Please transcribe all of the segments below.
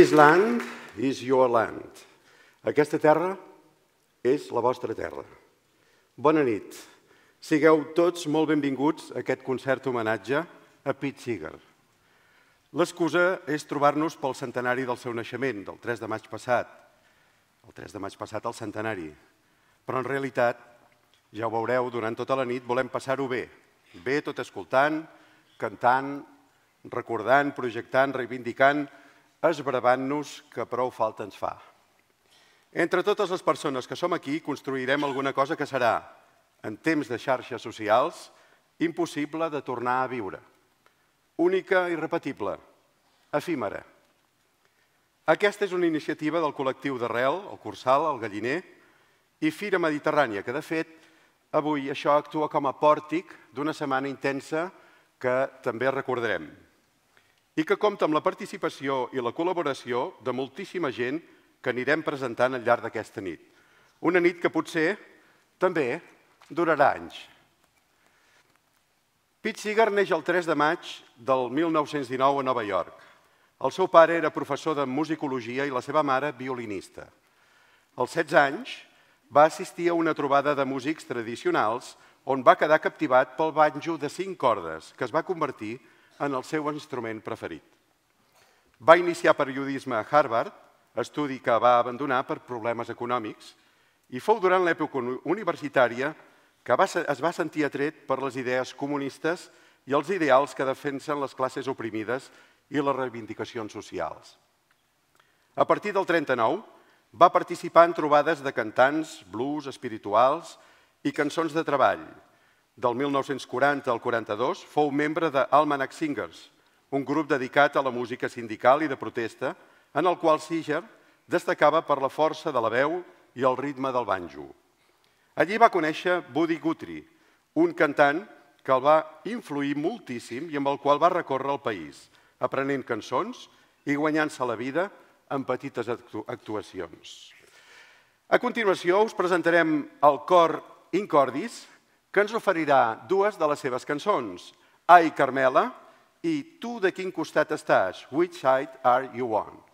His land is your land. Aquesta terra és la vostra terra. Bona nit. Sigueu tots molt benvinguts a aquest concert homenatge a Pete Seeger. L'excusa és trobar-nos pel centenari del seu naixement, del 3 de maig passat. El 3 de maig passat, el centenari. Però en realitat, ja ho veureu, durant tota la nit volem passar-ho bé. Bé tot escoltant, cantant, recordant, projectant, reivindicant, esbravant-nos que prou falta ens fa. Entre totes les persones que som aquí construirem alguna cosa que serà, en temps de xarxes socials, impossible de tornar a viure. Única i repetible, efímera. Aquesta és una iniciativa del col·lectiu d'Arrel, el Cursal, el Galliner, i Fira Mediterrània, que de fet avui això actua com a pòrtic d'una setmana intensa que també recordarem i que compta amb la participació i la col·laboració de moltíssima gent que anirem presentant al llarg d'aquesta nit. Una nit que potser també durarà anys. Pete Seeger neix el 3 de maig del 1919 a Nova York. El seu pare era professor de musicologia i la seva mare violinista. Als 16 anys va assistir a una trobada de músics tradicionals on va quedar captivat pel banjo de cinc cordes, que es va convertir en el seu instrument preferit. Va iniciar periodisme a Harvard, estudi que va abandonar per problemes econòmics, i fou durant l'època universitària que va, es va sentir atret per les idees comunistes i els ideals que defensen les classes oprimides i les reivindicacions socials. A partir del 39, va participar en trobades de cantants, blues, espirituals i cançons de treball, del 1940 al 42, fou membre de Almanac Singers, un grup dedicat a la música sindical i de protesta, en el qual Seeger destacava per la força de la veu i el ritme del banjo. Allí va conèixer Buddy Guthrie, un cantant que el va influir moltíssim i amb el qual va recórrer el país, aprenent cançons i guanyant-se la vida en petites actuacions. A continuació us presentarem el cor Incordis, que ens oferirà dues de les seves cançons, Ai, Carmela, i Tu de quin costat estàs? Which side are you on?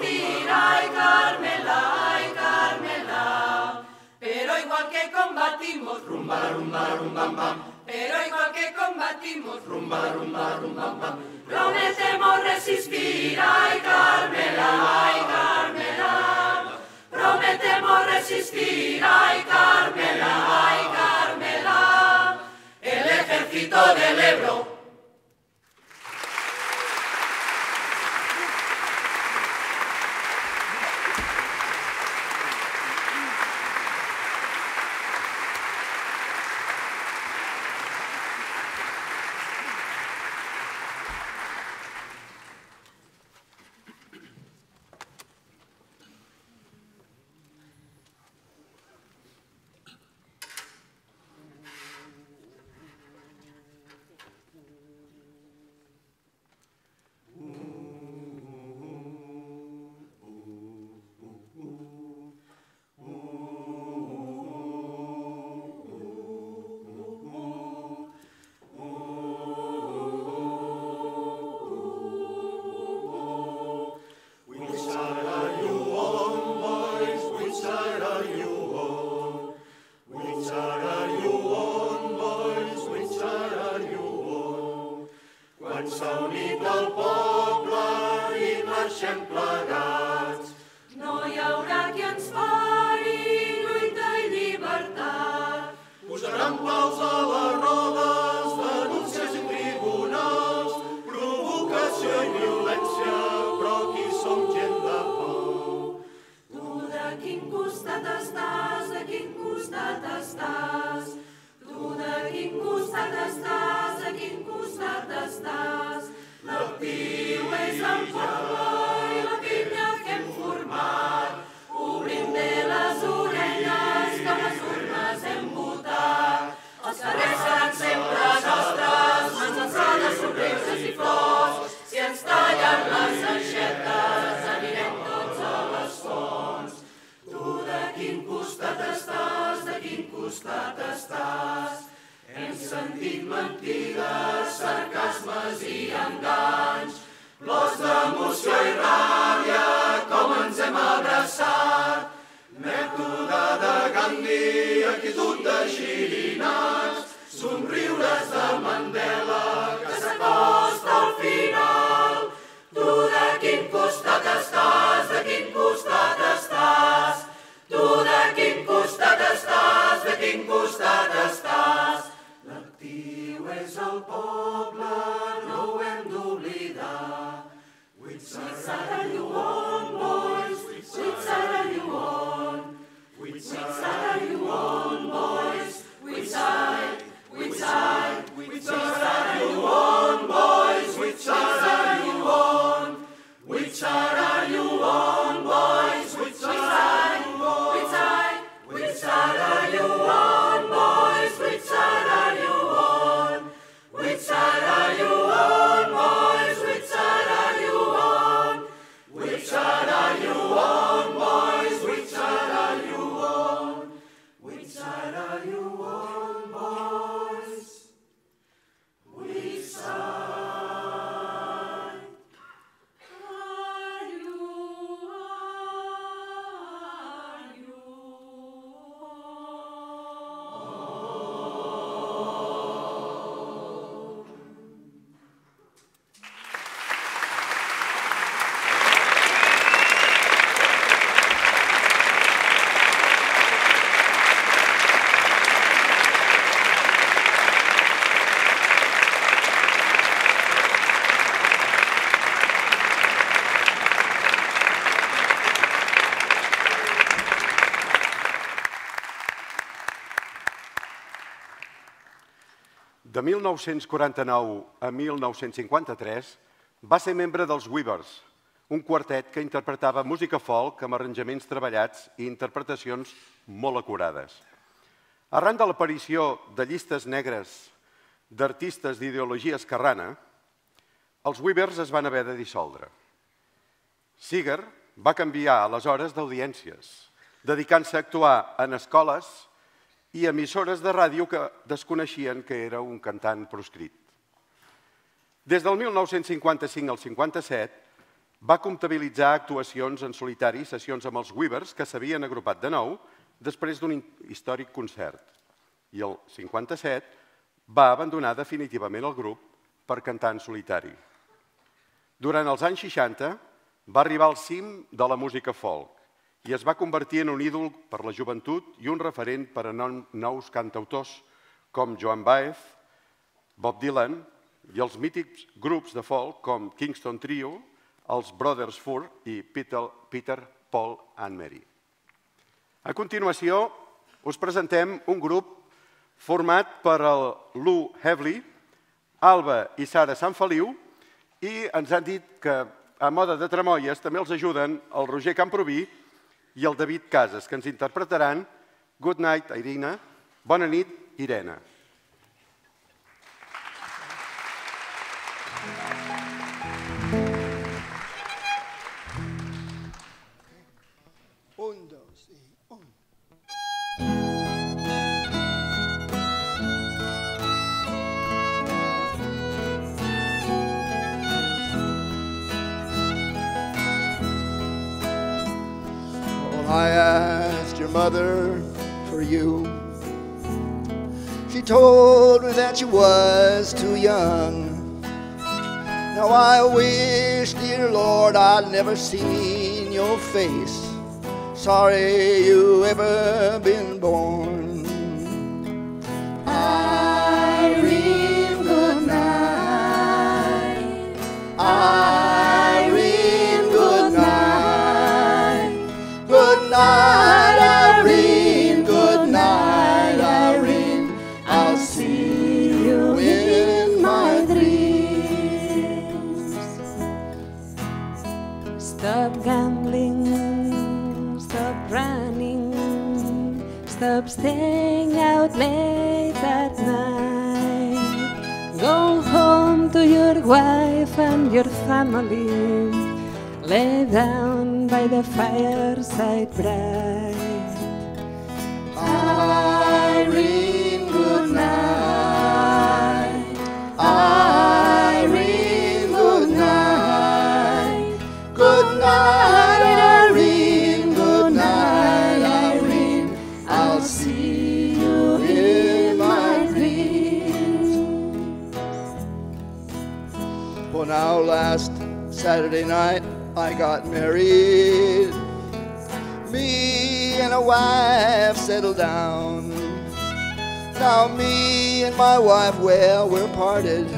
Espina Carmela y Carmela. Pero igual que combatimos, rumba, rumba, rumba, bam. Pero igual que combatimos, rumba, rumba, rumba, bam. Prometemos resistir, ay Carmela, ay Carmela. Prometemos resistir, ay Carmela, ay Carmela. El ejército del Ebro De 1949 a 1953 va ser membre dels Weavers, un quartet que interpretava música folk amb arranjaments treballats i interpretacions molt acurades. Arran de l'aparició de llistes negres d'artistes d'ideologia esquerrana, els Weavers es van haver de dissoldre. Seeger va canviar aleshores d'audiències, dedicant-se a actuar en escoles i emissores de ràdio que desconeixien que era un cantant proscrit. Des del 1955 al 57 va comptabilitzar actuacions en solitari, sessions amb els Weavers, que s'havien agrupat de nou després d'un històric concert. I el 57 va abandonar definitivament el grup per cantar en solitari. Durant els anys 60 va arribar al cim de la música folk i es va convertir en un ídol per la joventut i un referent per a nous cantautors com Joan Baez, Bob Dylan i els mítics grups de folk com Kingston Trio, els Brothers Four i Peter, Peter Paul and Mary. A continuació, us presentem un grup format per el Lou Hevley, Alba i Sara Sant Feliu, i ens han dit que a moda de tramoies també els ajuden el Roger Camproví i el David Casas, que ens interpretaran Good Night, Irina, Bona nit, Irene. Mother for you. She told me that you was too young. Now I wish, dear Lord, I'd never seen your face. Sorry you ever been born. Irene, staying out late at night. Go home to your wife and your family. Lay down by the fireside bright. Irene, good night. Irene, good night. Good night, Well, last Saturday night I got married. Me and a wife settled down. Now me and my wife, well, we're parted.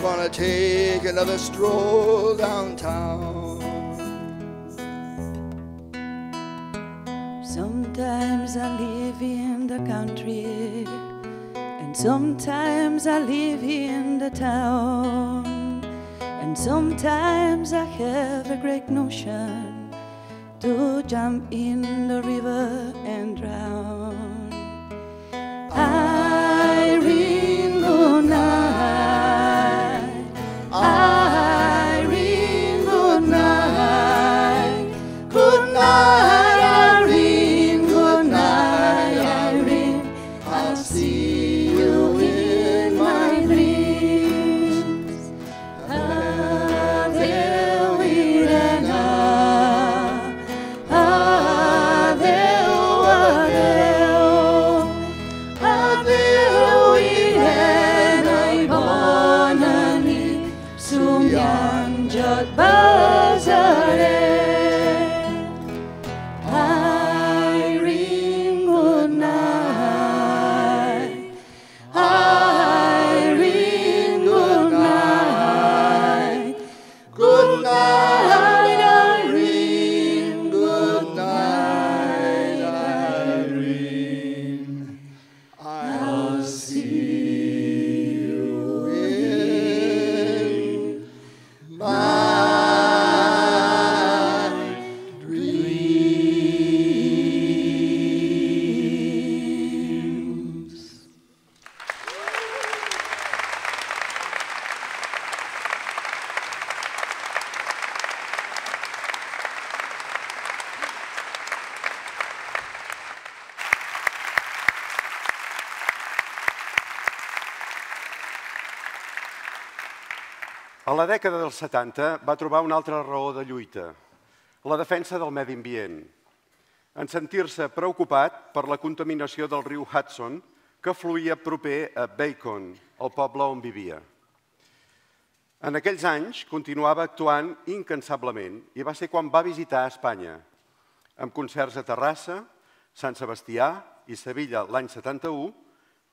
Gonna take another stroll downtown. Sometimes I live in the country, and sometimes I live in the town, and sometimes I have a great notion to jump in the river and drown. Irene, good night. Irene, A la dècada dels 70 va trobar una altra raó de lluita, la defensa del medi ambient, en sentir-se preocupat per la contaminació del riu Hudson que fluïa proper a Bacon, el poble on vivia. En aquells anys continuava actuant incansablement i va ser quan va visitar Espanya, amb concerts a Terrassa, Sant Sebastià i Sevilla l'any 71,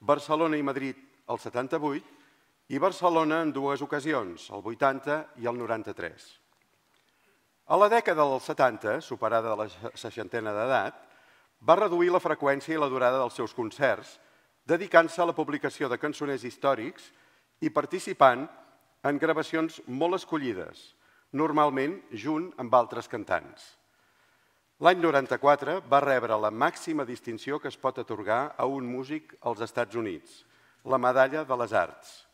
Barcelona i Madrid el 78, i Barcelona en dues ocasions, el 80 i el 93. A la dècada dels 70, superada la seixantena d'edat, va reduir la freqüència i la durada dels seus concerts, dedicant-se a la publicació de cançoners històrics i participant en gravacions molt escollides, normalment junt amb altres cantants. L'any 94 va rebre la màxima distinció que es pot atorgar a un músic als Estats Units, la Medalla de les Arts.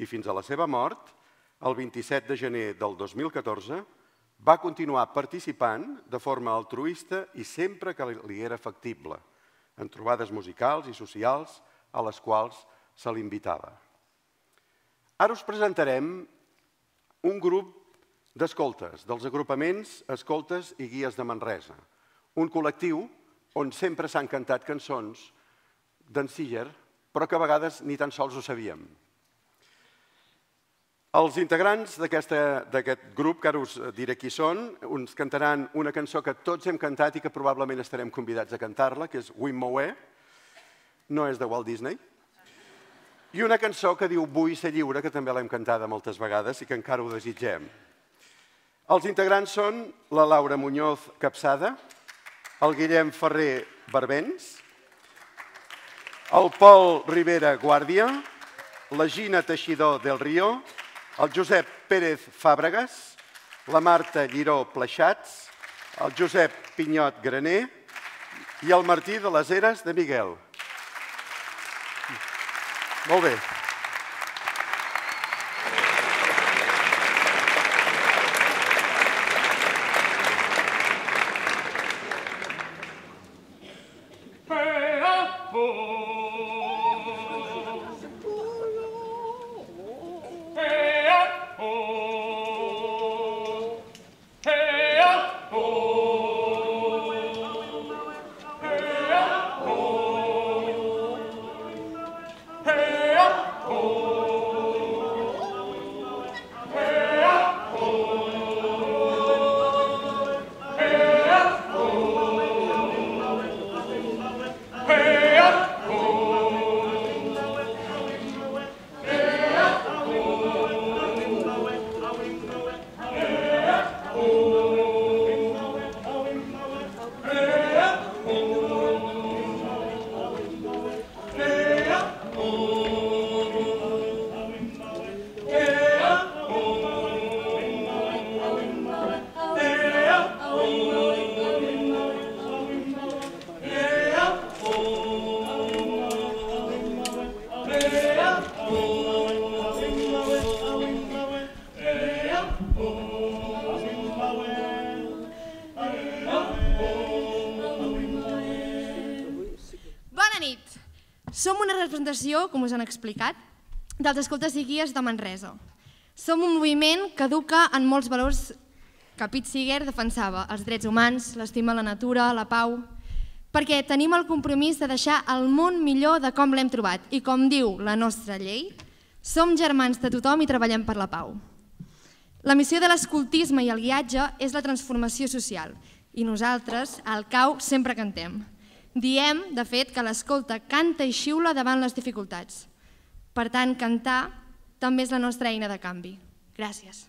I fins a la seva mort, el 27 de gener del 2014, va continuar participant de forma altruista i sempre que li era factible, en trobades musicals i socials a les quals se l'invitava. Ara us presentarem un grup d'escoltes, dels agrupaments Escoltes i Guies de Manresa, un col·lectiu on sempre s'han cantat cançons d'en Siger, però que a vegades ni tan sols ho sabíem. Els integrants d'aquest grup, que ara us diré qui són, uns cantaran una cançó que tots hem cantat i que probablement estarem convidats a cantar-la, que és Wimmoe, no és de Walt Disney, i una cançó que diu Vull ser lliure, que també l'hem cantada moltes vegades i que encara ho desitgem. Els integrants són la Laura Muñoz Capçada, el Guillem Ferrer Barbens, el Pol Rivera Guàrdia, la Gina Teixidor del Rio, el Josep Pérez Fàbregas, la Marta Lliró Pleixats, el Josep Pinyot Graner i el Martí de les Eres de Miguel. Molt bé. Com us han explicat, dels escoltes i guies de Manresa. Som un moviment que educa en molts valors que Pete Seeger defensava, els drets humans, l'estima a la natura, la pau, perquè tenim el compromís de deixar el món millor de com l'hem trobat i com diu la nostra llei, som germans de tothom i treballem per la pau. La missió de l'escoltisme i el guiatge és la transformació social i nosaltres, al CAU, sempre cantem. Diem, de fet, que l'escolta canta i xiula davant les dificultats. Per tant, cantar també és la nostra eina de canvi. Gràcies.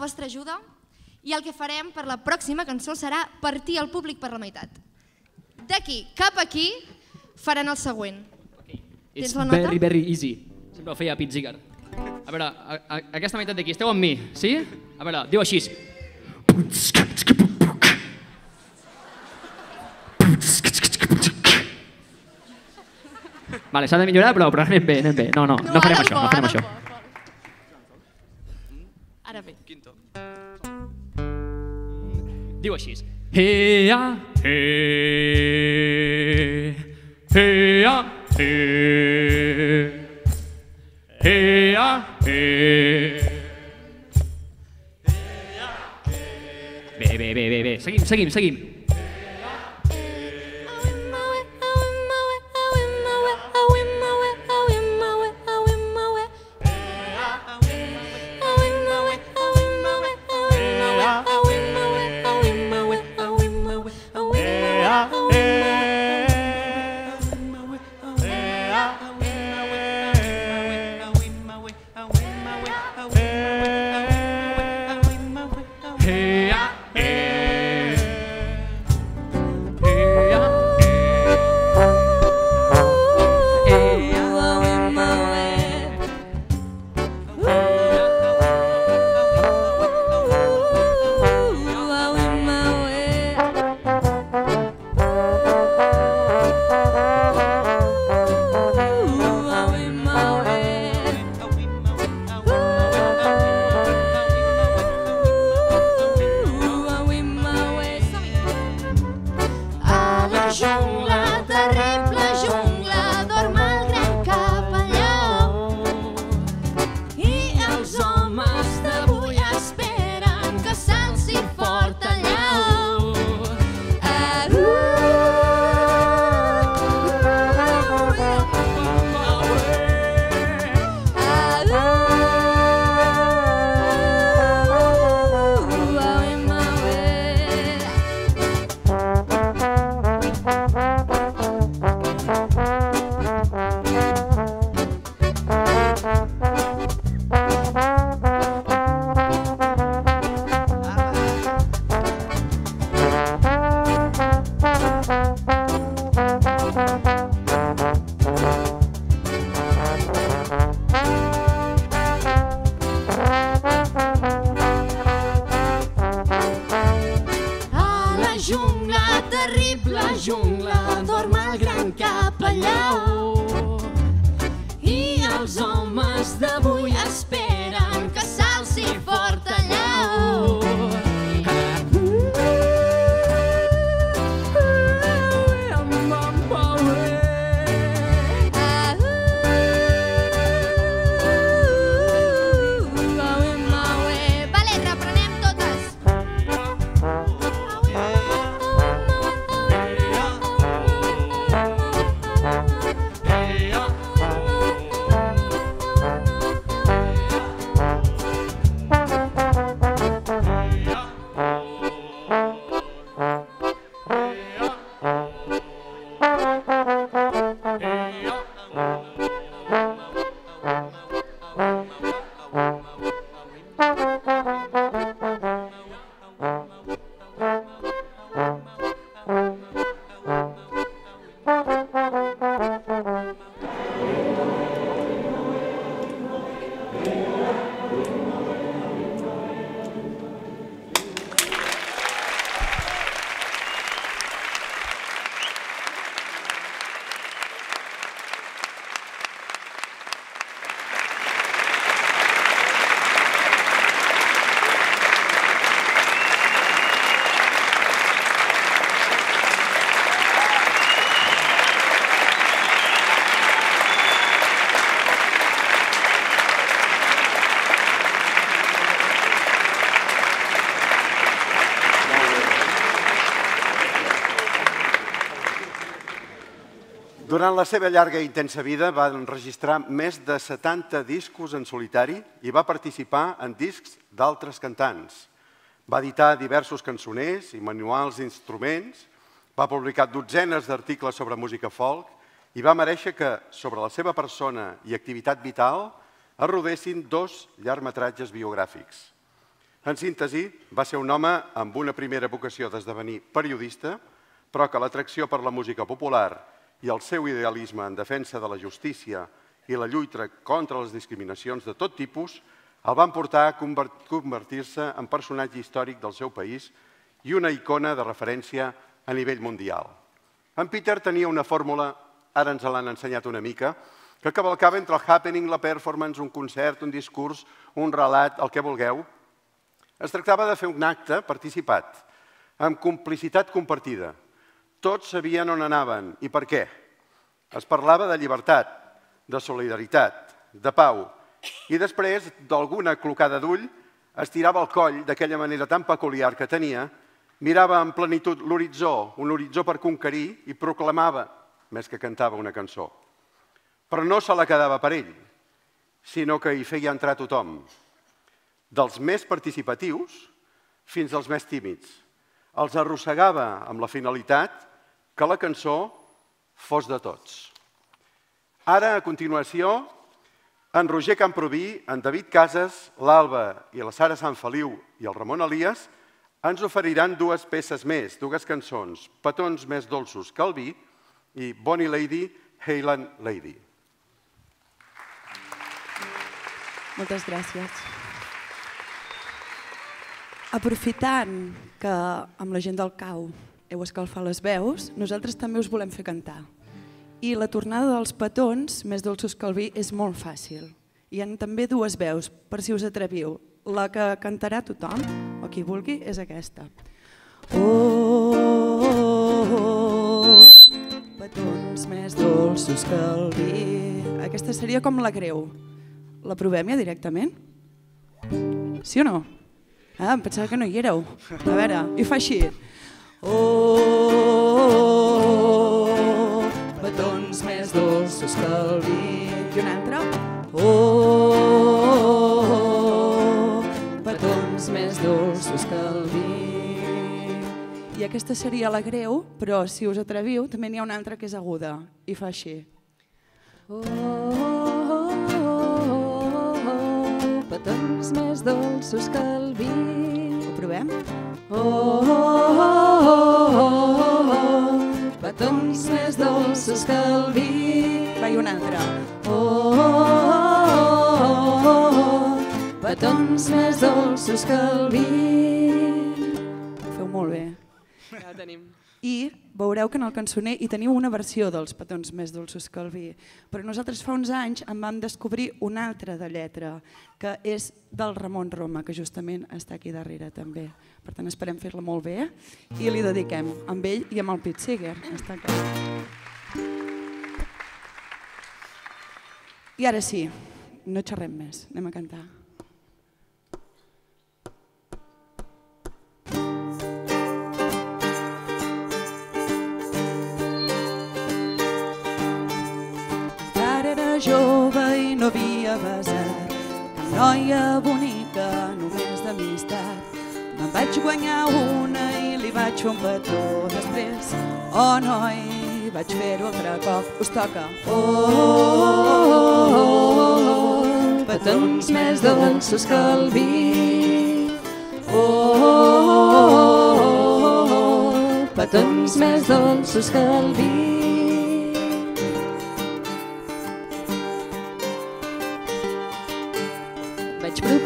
La vostra ajuda i el que farem per la pròxima cançó serà partir el públic per la meitat. D'aquí cap aquí faran el següent. It's Tens la nota? very, very easy. Sempre ho feia Pete. A veure, a, a, aquesta meitat d'aquí, esteu amb mi, sí? A veure, diu així. Vale, s'ha de millorar, però, però anem bé, anem bé. No, no, no, farem ara això, no farem això. bo. Ara bé. Diu així. Hea, he, hea, he, hea, he. Bé, bé, bé, bé, bé. Seguim, seguim, seguim. Durant la seva llarga i intensa vida va enregistrar més de 70 discos en solitari i va participar en discs d'altres cantants. Va editar diversos cançoners i manuals d'instruments, va publicar dotzenes d'articles sobre música folk i va mereixer que, sobre la seva persona i activitat vital, es rodessin dos llargmetratges biogràfics. En síntesi, va ser un home amb una primera vocació d'esdevenir periodista, però que l'atracció per la música popular i el seu idealisme en defensa de la justícia i la lluita contra les discriminacions de tot tipus el van portar a conver- convertir-se en personatge històric del seu país i una icona de referència a nivell mundial. En Peter tenia una fórmula, ara ens l'han ensenyat una mica, que cavalcava entre el happening, la performance, un concert, un discurs, un relat, el que vulgueu. Es tractava de fer un acte participat, amb complicitat compartida. Tots sabien on anaven i per què. Es parlava de llibertat, de solidaritat, de pau, i després, d'alguna clocada d'ull, estirava el coll d'aquella manera tan peculiar que tenia, mirava en plenitud l'horitzó, un horitzó per conquerir, i proclamava, més que cantava una cançó. Però no se la quedava per ell, sinó que hi feia entrar tothom, dels més participatius fins als més tímids. Els arrossegava amb la finalitat que la cançó fos de tots. Ara, a continuació, en Roger Camproví, en David Casas, l'Alba i la Sara Sant Feliu i el Ramon Elias ens oferiran dues peces més, dues cançons, Petons més dolços que el vi i Bonnie Lady, Highland Lady. Moltes gràcies. Aprofitant que amb la gent del cau heu escalfat les veus, nosaltres també us volem fer cantar. I la tornada dels petons, més dolços que el vi, és molt fàcil. Hi ha també dues veus, per si us atreviu. La que cantarà tothom, o qui vulgui, és aquesta. Oh, petons més dolços que el vi. Aquesta seria com la greu. La provem ja directament? Sí o no? Ah, em pensava que no hi éreu. A veure, i fa així. Oh, oh, oh, petons més dolços que el vi. I un altre. Oh, oh, oh, petons més dolços que el vi. I aquesta seria la greu, però si us atreviu, també n'hi ha una altra que és aguda. I fa així. Oh, oh, oh, oh, petons més dolços que el vi. Ho provem? Oh, oh, oh, oh, oh, petons més dolços que el vi. Va, i una altra. Oh, oh, oh, oh, oh, petons més dolços que el vi. Ho feu molt bé. Ja tenim. I veureu que en el cançoner hi teniu una versió dels petons més dolços que el vi. Però nosaltres fa uns anys en vam descobrir una altra de lletra, que és del Ramon Roma, que justament està aquí darrere també. Per tant, esperem fer-la molt bé i li dediquem amb ell i amb el Pete Seeger. Està clar. I ara sí, no xerrem més, anem a cantar. Jove i no havia besat cap noia bonica només d'amistat. Me'n vaig guanyar una i li vaig fer un petó després. Oh, noi, vaig fer-ho altre cop. Us toca. Oh, oh, oh, oh, petons més dolços que el vi. Oh, oh, oh, oh, oh, petons més dolços que el vi.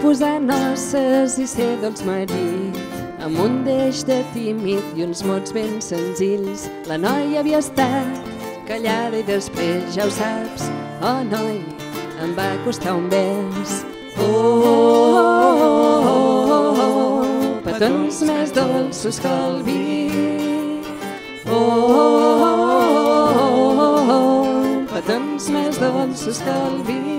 Proposar noces i ser dolç marit, amb un deix de tímid i uns mots ben senzills. La noia havia estat callada i després, ja ho saps, oh noi, em va costar un bes. Oh, oh, oh, oh, oh, petons més dolços que el vi. Oh, oh, oh, oh, oh, petons més dolços que el vi.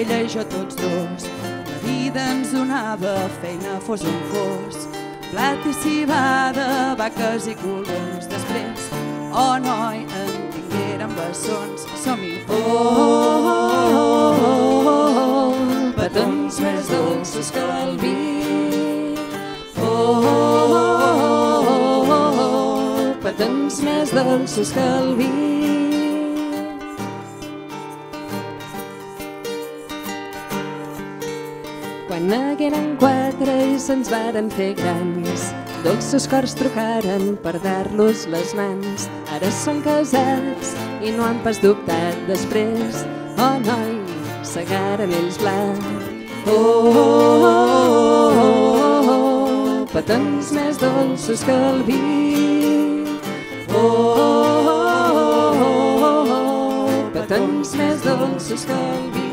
Ella i jo tots dos. La vida ens donava feina fos on fos. Plat i cibada, vaques i colors. Després, oh noi, en tinguérem bessons. Som-hi. Oh, oh, oh, oh, oh, petons més dolços que el vi. Oh, oh, oh, oh, oh, petons més dolços que el vi. Quan hagueren quatre i se'ns varen fer grans, dolços cors trucaren per dar-los les mans. Ara són casats i no han pas dubtat després. Oh, noi, segaren ells blat. Oh, oh, oh, oh, oh, oh, petons més dolços que el vi. Oh, oh, oh, oh, oh, oh, petons més dolços que el vi.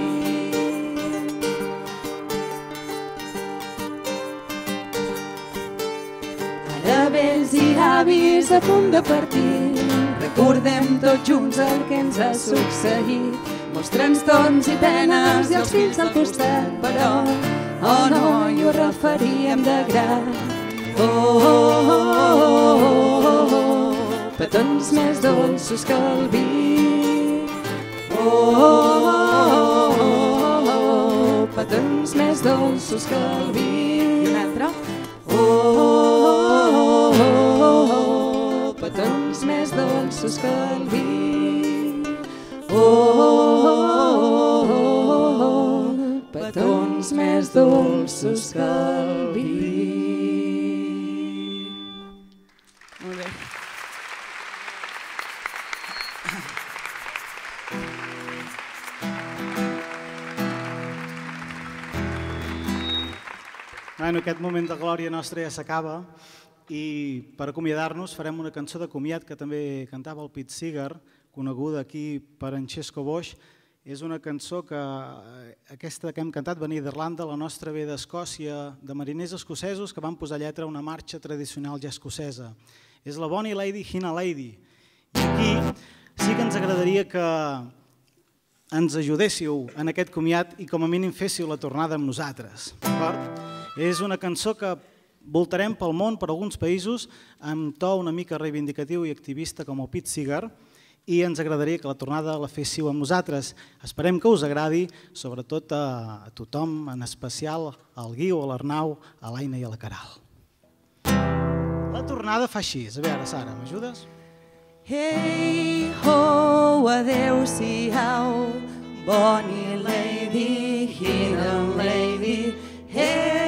Avis a punt de partir, recordem tots junts el que ens ha succeït. Molts trastorns i penes i els fills al costat, però, oh no, i ho referíem de gran. Oh, oh, oh, oh, oh, oh, petons més dolços que el vi. Oh, oh, oh, oh, oh, oh, petons més dolços que el vi. I un altre. Oh, oh, oh, oh, oh, petons més dolços que el vi. Oh, oh, oh, oh, oh, petons més dolços que el vi. Molt. Bueno, aquest moment de glòria nostra ja s'acaba i per acomiadar-nos farem una cançó de comiat que també cantava el Pete Seeger, coneguda aquí per en Xesco Boix. És una cançó que eh, aquesta que hem cantat venia d'Irlanda, la nostra ve d'Escòcia, de mariners escocesos que van posar lletra a una marxa tradicional ja escocesa. És la Bonnie Lady, Hina Lady. I aquí sí que ens agradaria que ens ajudéssiu en aquest comiat i com a mínim féssiu la tornada amb nosaltres. És una cançó que voltarem pel món, per alguns països, amb to una mica reivindicatiu i activista com el Pete Seeger, i ens agradaria que la tornada la féssiu amb nosaltres. Esperem que us agradi, sobretot a, tothom, en especial al Guiu, a l'Arnau, a l'Aina i a la Caral. La tornada fa així. A veure, Sara, m'ajudes? Hey ho, adeu-siau, Bonnie lady, hidden lady. Hey.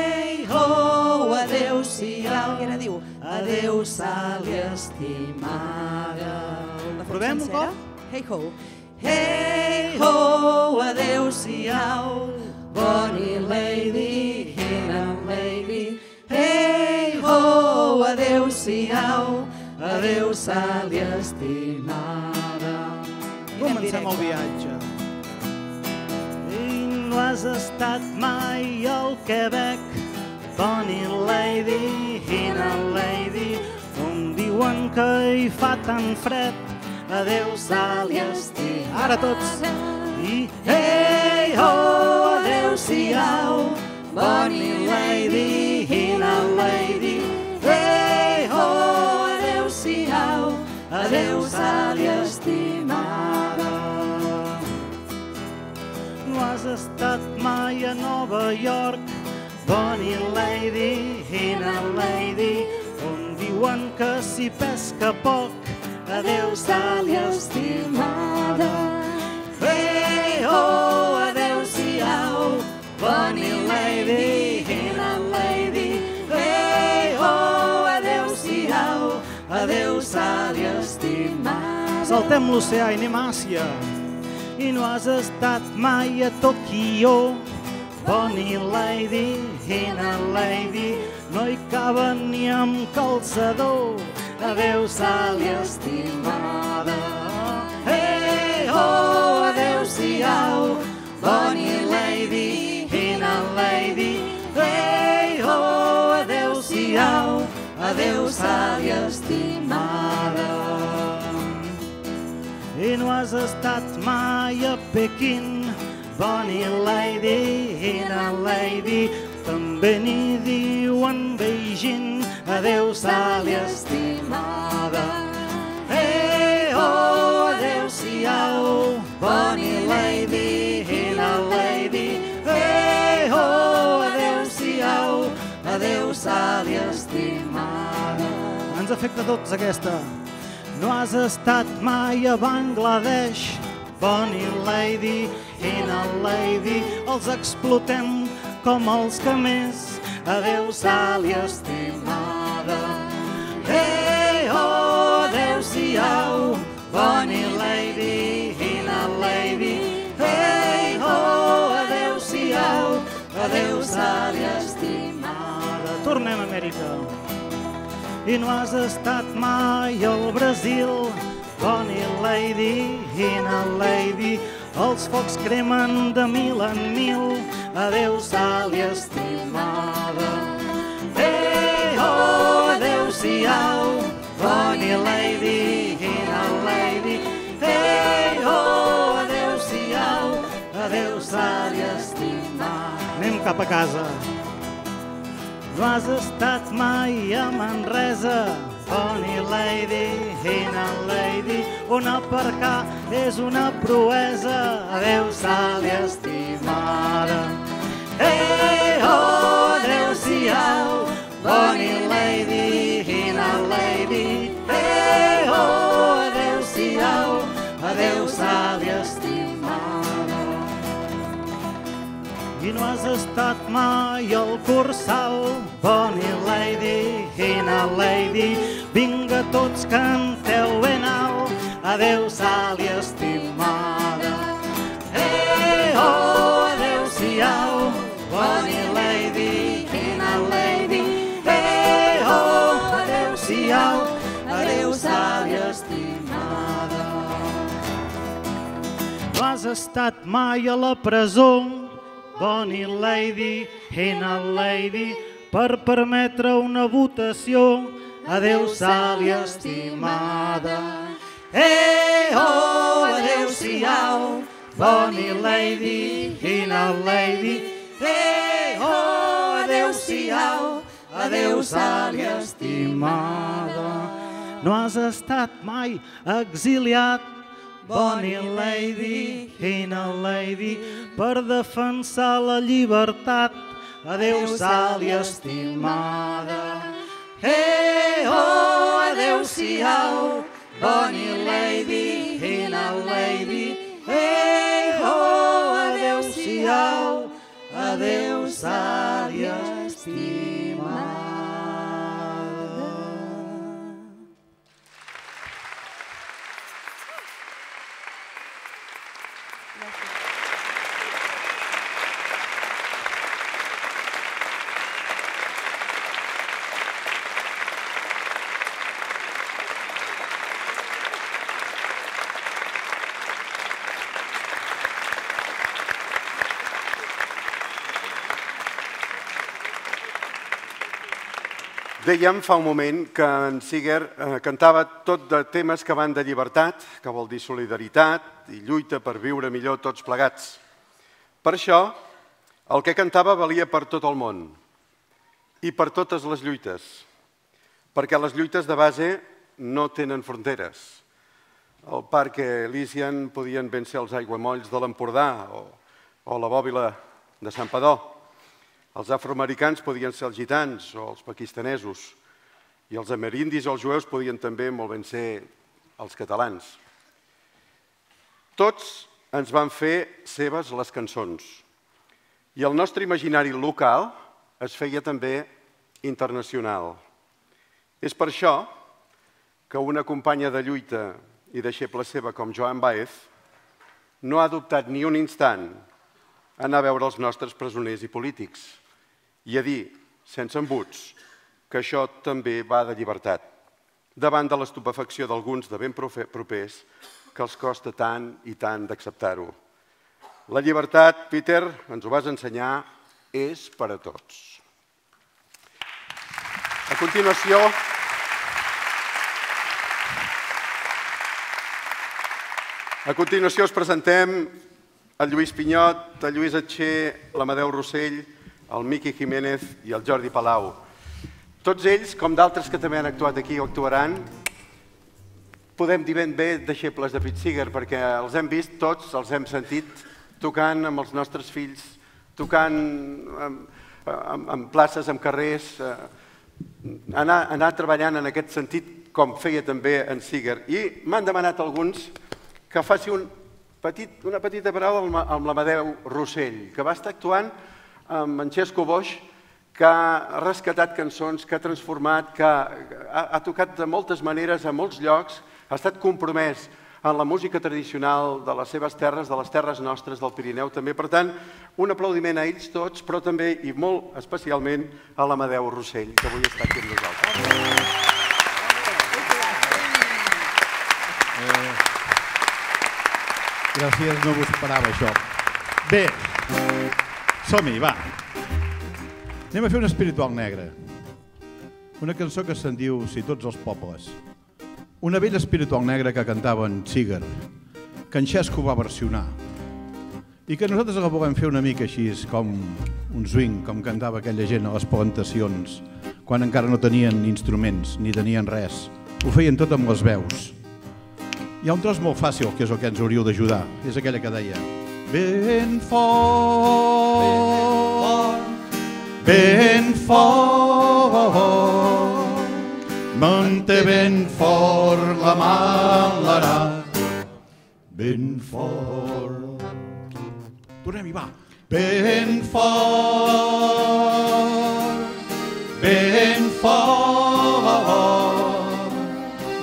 I ara diu, adeu, Sally, estimada. La Provem un cop? Hey ho. Hey ho, adeu-siau, Bonnie lady, Hina lady. Hey ho, adeu-siau, adeu Sally estimada. Comencem el viatge. I no has estat mai al Quebec, Bonnie Lady, Hina Lady, on diuen que hi fa tan fred. Adeu, Sally estimada. Ara tots. I hey ho, adeu-siau, Bonnie Lady, Hina Lady. Hey ho, adeu-siau, adeu, Sally estimada. No has estat mai a Nova York, Bonnie Lady, Hina Lady, on diuen que s'hi pesca poc. Adeu, Sally estimada. Hey, oh, adeu-siau, Bonnie Lady, Hina Lady. Hey, oh, adeu-siau, adeu, Sally estimada. Saltem l'oceà i anem a Àsia i no has estat mai a Tokyo. Bonnie Lady, Hina Lady, no hi caben ni amb calçador. Adeu, Sally estimada. Hey, oh, adeu-siau, Bonnie Lady, Hina Lady. Hey, oh, adeu-siau, adeu, Sally estimada i no has estat mai a Pequín. Bonnie Lady, Hina Lady, també n'hi diuen Beijing. Adeu, Sally estimada. Hey, oh, adeu-siau, Bonnie Lady, Hina Lady. Hey, oh, adeu-siau, adeu, Sally estimada. Ens afecta a tots aquesta. No has estat mai a Bangladesh, Bonnie Lady, Hina Lady, els explotem com els que més. Adeu, Sally estimada. Hey, oh, adeu-siau, Bonnie Lady, Hina Lady. Hey, oh, adeu-siau, adeu, Sally estimada. Tornem a Amèrica i no has estat mai al Brasil. Bonnie Lady, Hina Lady, els focs cremen de mil en mil. Adeu, Sally estimada. Hey, oh, adeu-siau, Bonnie Lady, Hina Lady. Hey, oh, adeu-siau, adeu, Sally estimada. Anem cap a casa. No has estat mai a Manresa, Bonnie Lady, Hina Lady, on aparcar és una proesa. Adeu, Sally estimada. Hey, oh, adeu-siau, Bonnie Lady, Hina Lady. Hey, oh, adeu-siau, adeu, Sally estimada. I no has estat mai al Cursal, Bonnie Lady, Hina Lady. Vinga, tots canteu ben alt, adeu, Sally estimada. Hey, oh, adeu-siau, Bonnie Lady, Hina Lady. Hey, oh, adeu-siau, adeu, Sally estimada. No has estat mai a la presó, Bonnie Lady, Hina Lady, per permetre una votació. Adeu, Sally estimada. Hey, oh, adeu-siau, Bonnie Lady, Hina Lady. Hey, oh, adeu-siau, adeu, Sally estimada. No has estat mai exiliat, Bonnie Lady, Hina Lady, per defensar la llibertat. Adeu, Sally estimada. Hey, oh, adeu-siau, Bonnie Lady, Hina Lady. Hey, oh, adeu-siau, adeu, Sally estimada. Dèiem fa un moment que en Siger eh, cantava tot de temes que van de llibertat, que vol dir solidaritat i lluita per viure millor tots plegats. Per això, el que cantava valia per tot el món i per totes les lluites, perquè les lluites de base no tenen fronteres. Al Parc Elysian podien vèncer els aiguamolls de l'Empordà o, o la bòbila de Sant Padó. Els afroamericans podien ser els gitans o els pakistanesos i els amerindis o els jueus podien també molt ben ser els catalans. Tots ens van fer seves les cançons i el nostre imaginari local es feia també internacional. És per això que una companya de lluita i deixeble seva com Joan Baez no ha dubtat ni un instant anar a veure els nostres presoners i polítics i a dir, sense embuts, que això també va de llibertat, davant de l'estupefacció d'alguns de ben propers que els costa tant i tant d'acceptar-ho. La llibertat, Peter, ens ho vas ensenyar, és per a tots. A continuació, a continuació us presentem el Lluís Pinyot, el Lluís Atxer, l'Amadeu Rossell, el Miqui Jiménez i el Jordi Palau. Tots ells, com d'altres que també han actuat aquí o actuaran, podem dir ben bé deixebles de Pete Seeger, perquè els hem vist tots, els hem sentit tocant amb els nostres fills, tocant en, places, en carrers, eh, anar, anar treballant en aquest sentit com feia també en Seeger. I m'han demanat alguns que faci un petit, una petita paraula amb l'Amadeu Rossell, que va estar actuant amb en Xesco Boix, que ha rescatat cançons, que ha transformat, que ha, ha tocat de moltes maneres a molts llocs, ha estat compromès en la música tradicional de les seves terres, de les terres nostres del Pirineu també. Per tant, un aplaudiment a ells tots, però també i molt especialment a l'Amadeu Rossell, que avui està aquí amb nosaltres. Gràcies, no m'ho esperava això. Bé, som-hi, va. Anem a fer un espiritual negre. Una cançó que se'n diu Si tots els pobles. Una vella espiritual negra que cantava en Seeger, que en Xesco va versionar. I que nosaltres la volem fer una mica així, com un swing, com cantava aquella gent a les plantacions, quan encara no tenien instruments ni tenien res. Ho feien tot amb les veus. Hi ha un tros molt fàcil, que és el que ens hauríeu d'ajudar. És aquella que deia Ben fort, ben fort, manté ben fort la malarà, ben fort. Tornem-hi, va. Ben fort, ben fort,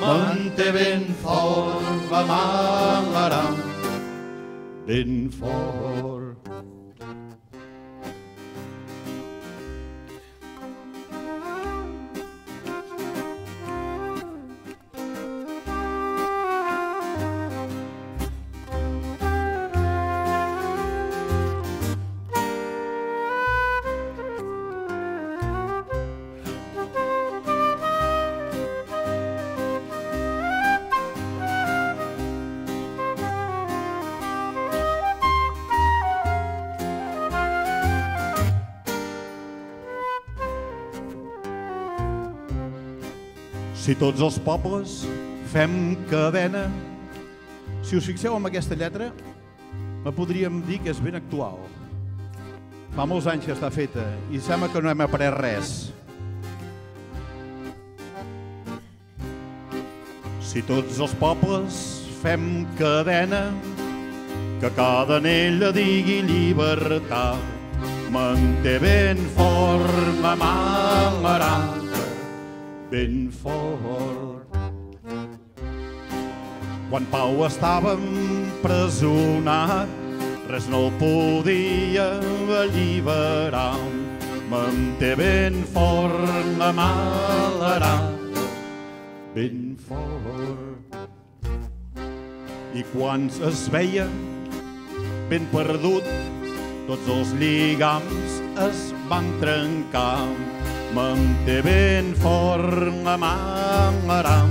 manté ben fort la malarà, ben fort. Si tots els pobles fem cadena, si us fixeu en aquesta lletra, la podríem dir que és ben actual. Fa molts anys que està feta i sembla que no hem après res. Si tots els pobles fem cadena, que cada anella digui llibertat, manté ben fort la malaranta, ben fort. Quan Pau estava empresonat, res no podia alliberar. Manté ben fort la malarà, ben fort. I quan es veia ben perdut, tots els lligams es van trencar. Manté ben fort la mangaram,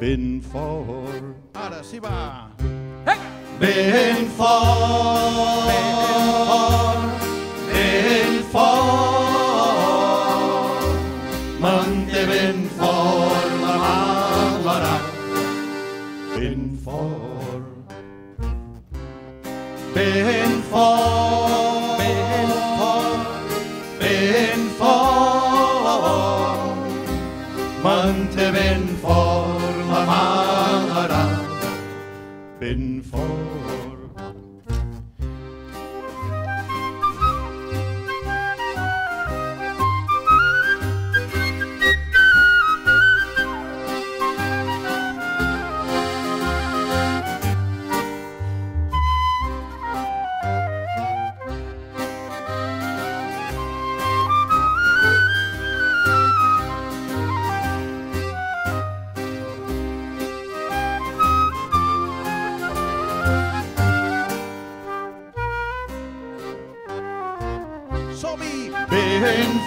ben fort. Ara sí va. Ben fort, ben fort, manté ben fort la mangaram, ben fort. Ben fort, ben fort.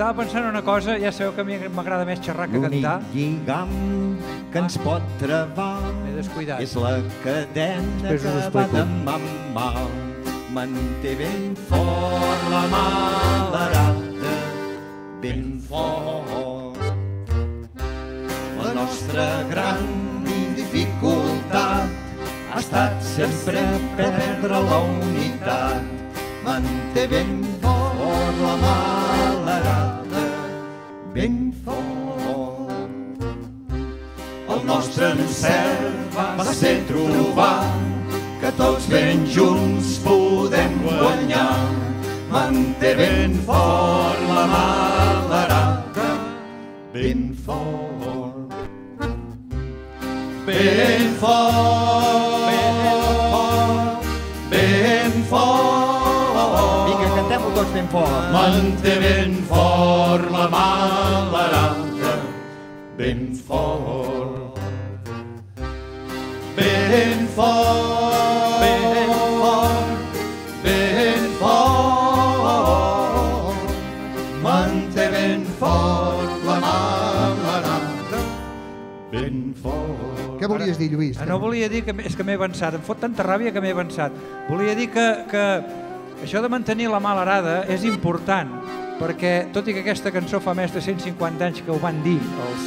Estava pensant una cosa, ja sabeu que a mi m'agrada més xerrar que cantar. L'únic lligam que ens pot travar M'he descuidat. és la cadena que va de mà en mà. Manté ben fort la mà l'arada, ben fort. La nostra gran dificultat ha estat sempre perdre la unitat. Manté ben fort la mà l'arada, ben fort. El nostre encert va ser trobar que tots ben junts podem guanyar. Manté ben fort la mà l'arada, ben fort. Ben fort, tots ben fort. Manté ben fort la mà l'arada, ben fort. Ben fort, ben fort, ben fort. Manté ben fort la mà l'arada, ben fort. Què volies dir, Lluís? No volia dir que és que m'he avançat, em fot tanta ràbia que m'he avançat. Volia dir que, que això de mantenir la mala arada és important, perquè tot i que aquesta cançó fa més de 150 anys que ho van dir els,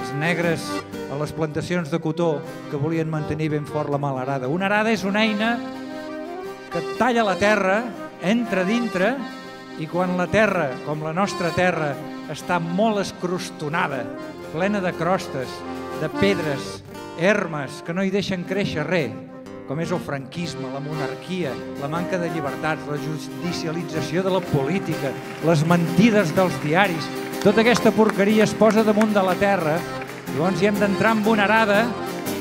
els negres a les plantacions de cotó que volien mantenir ben fort la mala arada. Una arada és una eina que talla la terra, entra dintre i quan la terra, com la nostra terra, està molt escrostonada, plena de crostes, de pedres, hermes que no hi deixen créixer res, com és el franquisme, la monarquia, la manca de llibertats, la judicialització de la política, les mentides dels diaris, tota aquesta porqueria es posa damunt de la terra, llavors hi hem d'entrar amb una arada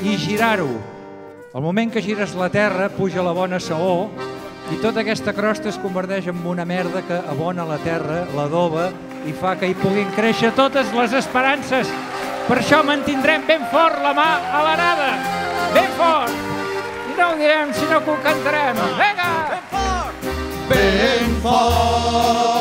i girar-ho. Al moment que gires la terra, puja la bona saó i tota aquesta crosta es converteix en una merda que abona la terra, l'adoba i fa que hi puguin créixer totes les esperances. Per això mantindrem ben fort la mà a l'arada. Ben fort! No ho direm, sinó que ho cantarem. Vinga! Ben fort! Ben fort,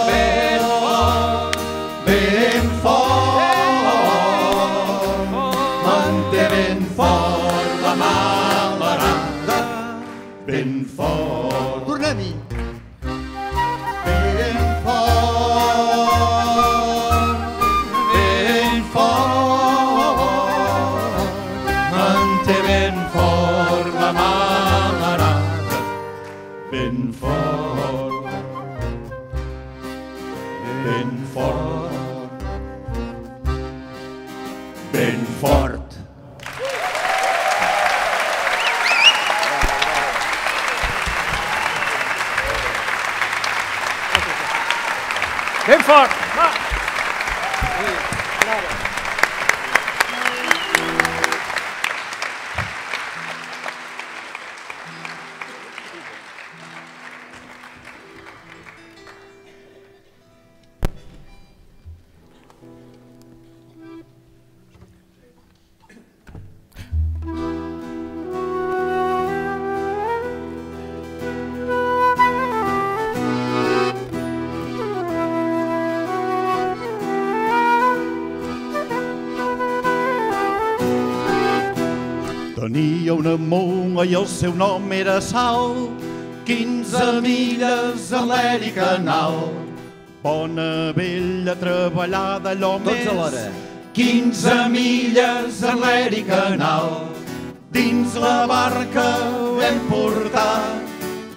i el seu nom era Sal, 15 milles a l'Eri Canal. Bona vella treballada allò Tots més. alhora. 15 milles a l'Eri Canal. Dins la barca hem portat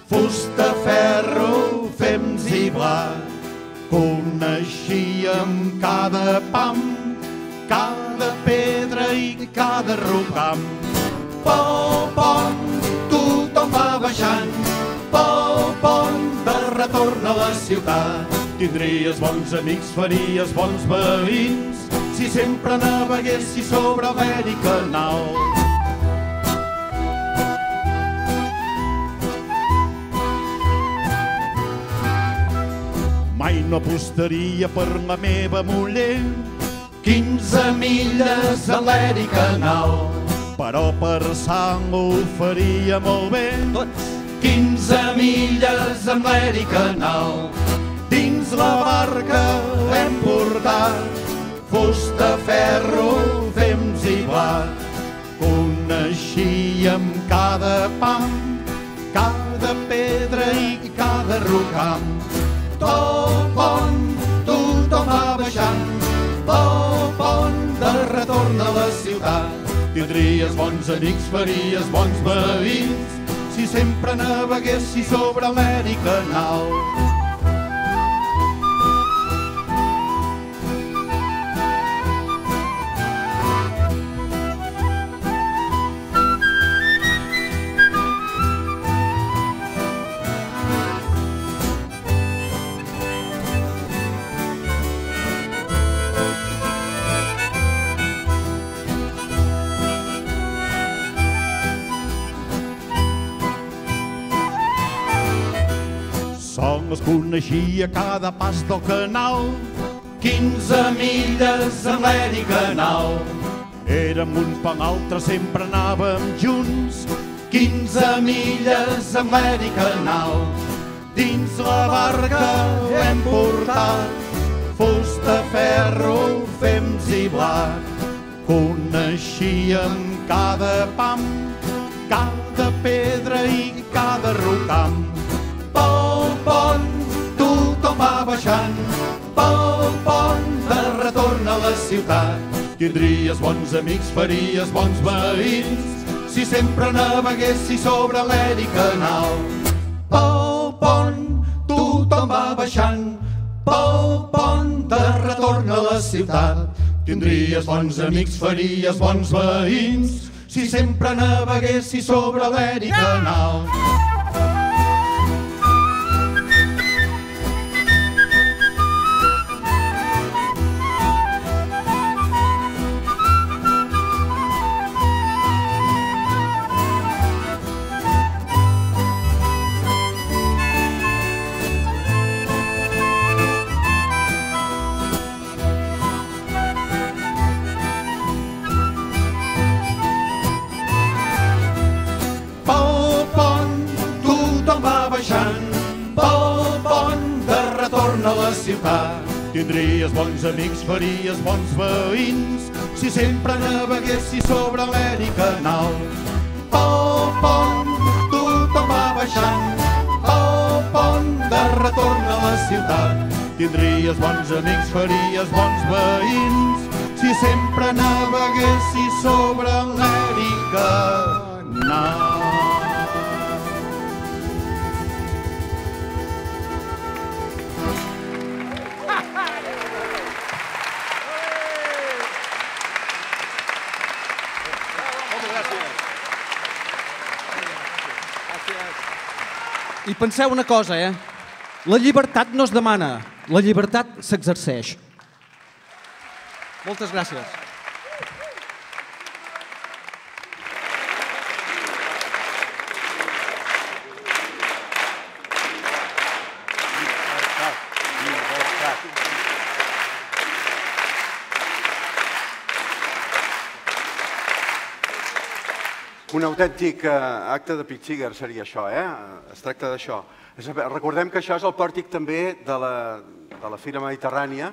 fusta, ferro, fems i blat. Coneixíem cada pam, cada pedra i cada rocam. Va baixant. Tindries bons amics, faries bons veïns, si sempre naveguessis sobre Amèrica Canal. Mai no apostaria per la meva muller 15 milles a l'Eri Canal però per sang ho faria molt bé Tots. 15 milles amb l'Eri Canal dins la barca hem portat fusta, ferro, fems i blat coneixíem cada pam cada pedra i cada rocam del pont tothom va baixant pel pont de retorn a la ciutat. Tindries bons amics, faries bons veïns, si sempre naveguessis sobre Amèrica Canal. Coneixia cada pas del canal, 15 milles amb l'Eri Canal. Érem un per l'altre, sempre anàvem junts, 15 milles amb l'Eri Canal. Dins la barca hem portat fusta, ferro, fems i blat. Coneixíem cada pam, cada pedra i cada rocam. Pel pont va baixant, pel pont de retorn a la ciutat. Tindries bons amics, faries bons veïns, si sempre naveguessis sobre l'Eri Canal. Pel pont tothom va baixant, pel pont de retorn a la ciutat. Tindries bons amics, faries bons veïns, si sempre naveguessis sobre l'Eri Canal. Pel ciutat. Tindries bons amics, faries bons veïns, si sempre naveguessis sobre l'Eri Canal. Pel pont tothom va baixant, pel pont de retorn a la ciutat. Tindries bons amics, faries bons veïns, si sempre naveguessis sobre l'Eri Canal. I penseu una cosa, eh? La llibertat no es demana, la llibertat s'exerceix. Moltes gràcies. Un autèntic eh, acte de Pitziger seria això, eh? Es tracta d'això. Recordem que això és el pòrtic també de la, de la Fira Mediterrània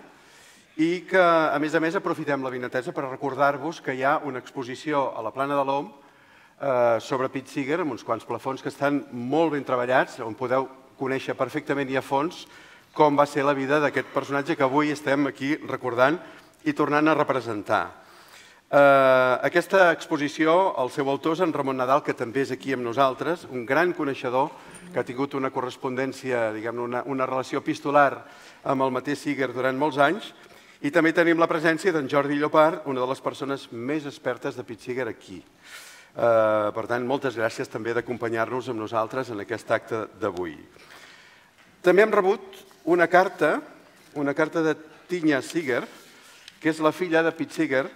i que, a més a més, aprofitem la vinatesa per recordar-vos que hi ha una exposició a la Plana de l'Om eh, sobre Pete Seeger, amb uns quants plafons que estan molt ben treballats, on podeu conèixer perfectament i a fons com va ser la vida d'aquest personatge que avui estem aquí recordant i tornant a representar. Eh, aquesta exposició, el seu autor és en Ramon Nadal, que també és aquí amb nosaltres, un gran coneixedor que ha tingut una correspondència, diguem una, una relació epistolar amb el mateix Siger durant molts anys, i també tenim la presència d'en Jordi Llopart, una de les persones més expertes de Pete Seeger aquí. Eh, per tant, moltes gràcies també d'acompanyar-nos amb nosaltres en aquest acte d'avui. També hem rebut una carta, una carta de Tinya Seeger, que és la filla de Pete Seeger,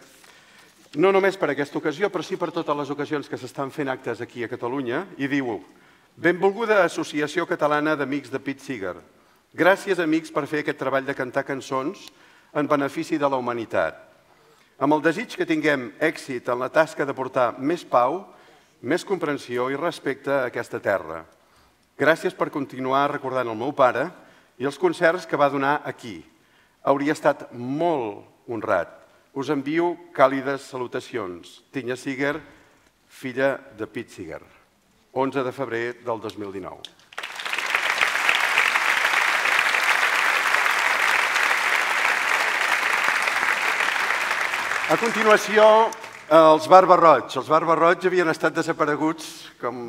no només per aquesta ocasió, però sí per totes les ocasions que s'estan fent actes aquí a Catalunya, i diu Benvolguda Associació Catalana d'Amics de Pete Seeger. Gràcies, amics, per fer aquest treball de cantar cançons en benefici de la humanitat. Amb el desig que tinguem èxit en la tasca de portar més pau, més comprensió i respecte a aquesta terra. Gràcies per continuar recordant el meu pare i els concerts que va donar aquí. Hauria estat molt honrat. Us envio càlides salutacions. Tinya Siger, filla de Pete Seeger. 11 de febrer del 2019. A continuació, els Barbarroig. Els Barbarroig havien estat desapareguts com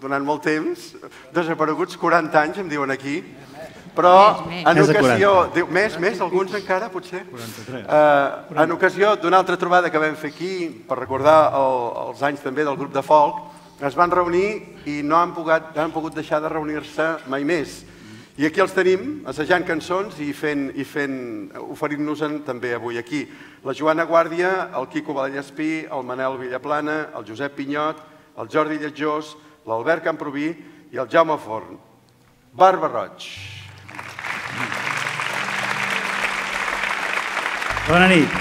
durant molt temps, desapareguts 40 anys, em diuen aquí, però en Més de ocasió... 40. Diu, més, més, alguns encara, potser? 43. Eh, en ocasió d'una altra trobada que vam fer aquí, per recordar el, els anys també del grup de folk, es van reunir i no han pogut, no han pogut deixar de reunir-se mai més. I aquí els tenim, assajant cançons i fent, i fent oferint-nos-en també avui aquí. La Joana Guàrdia, el Quico Vallespí, el Manel Villaplana, el Josep Pinyot, el Jordi Lletjós, l'Albert Camproví i el Jaume Forn. Barba Roig. Bona nit.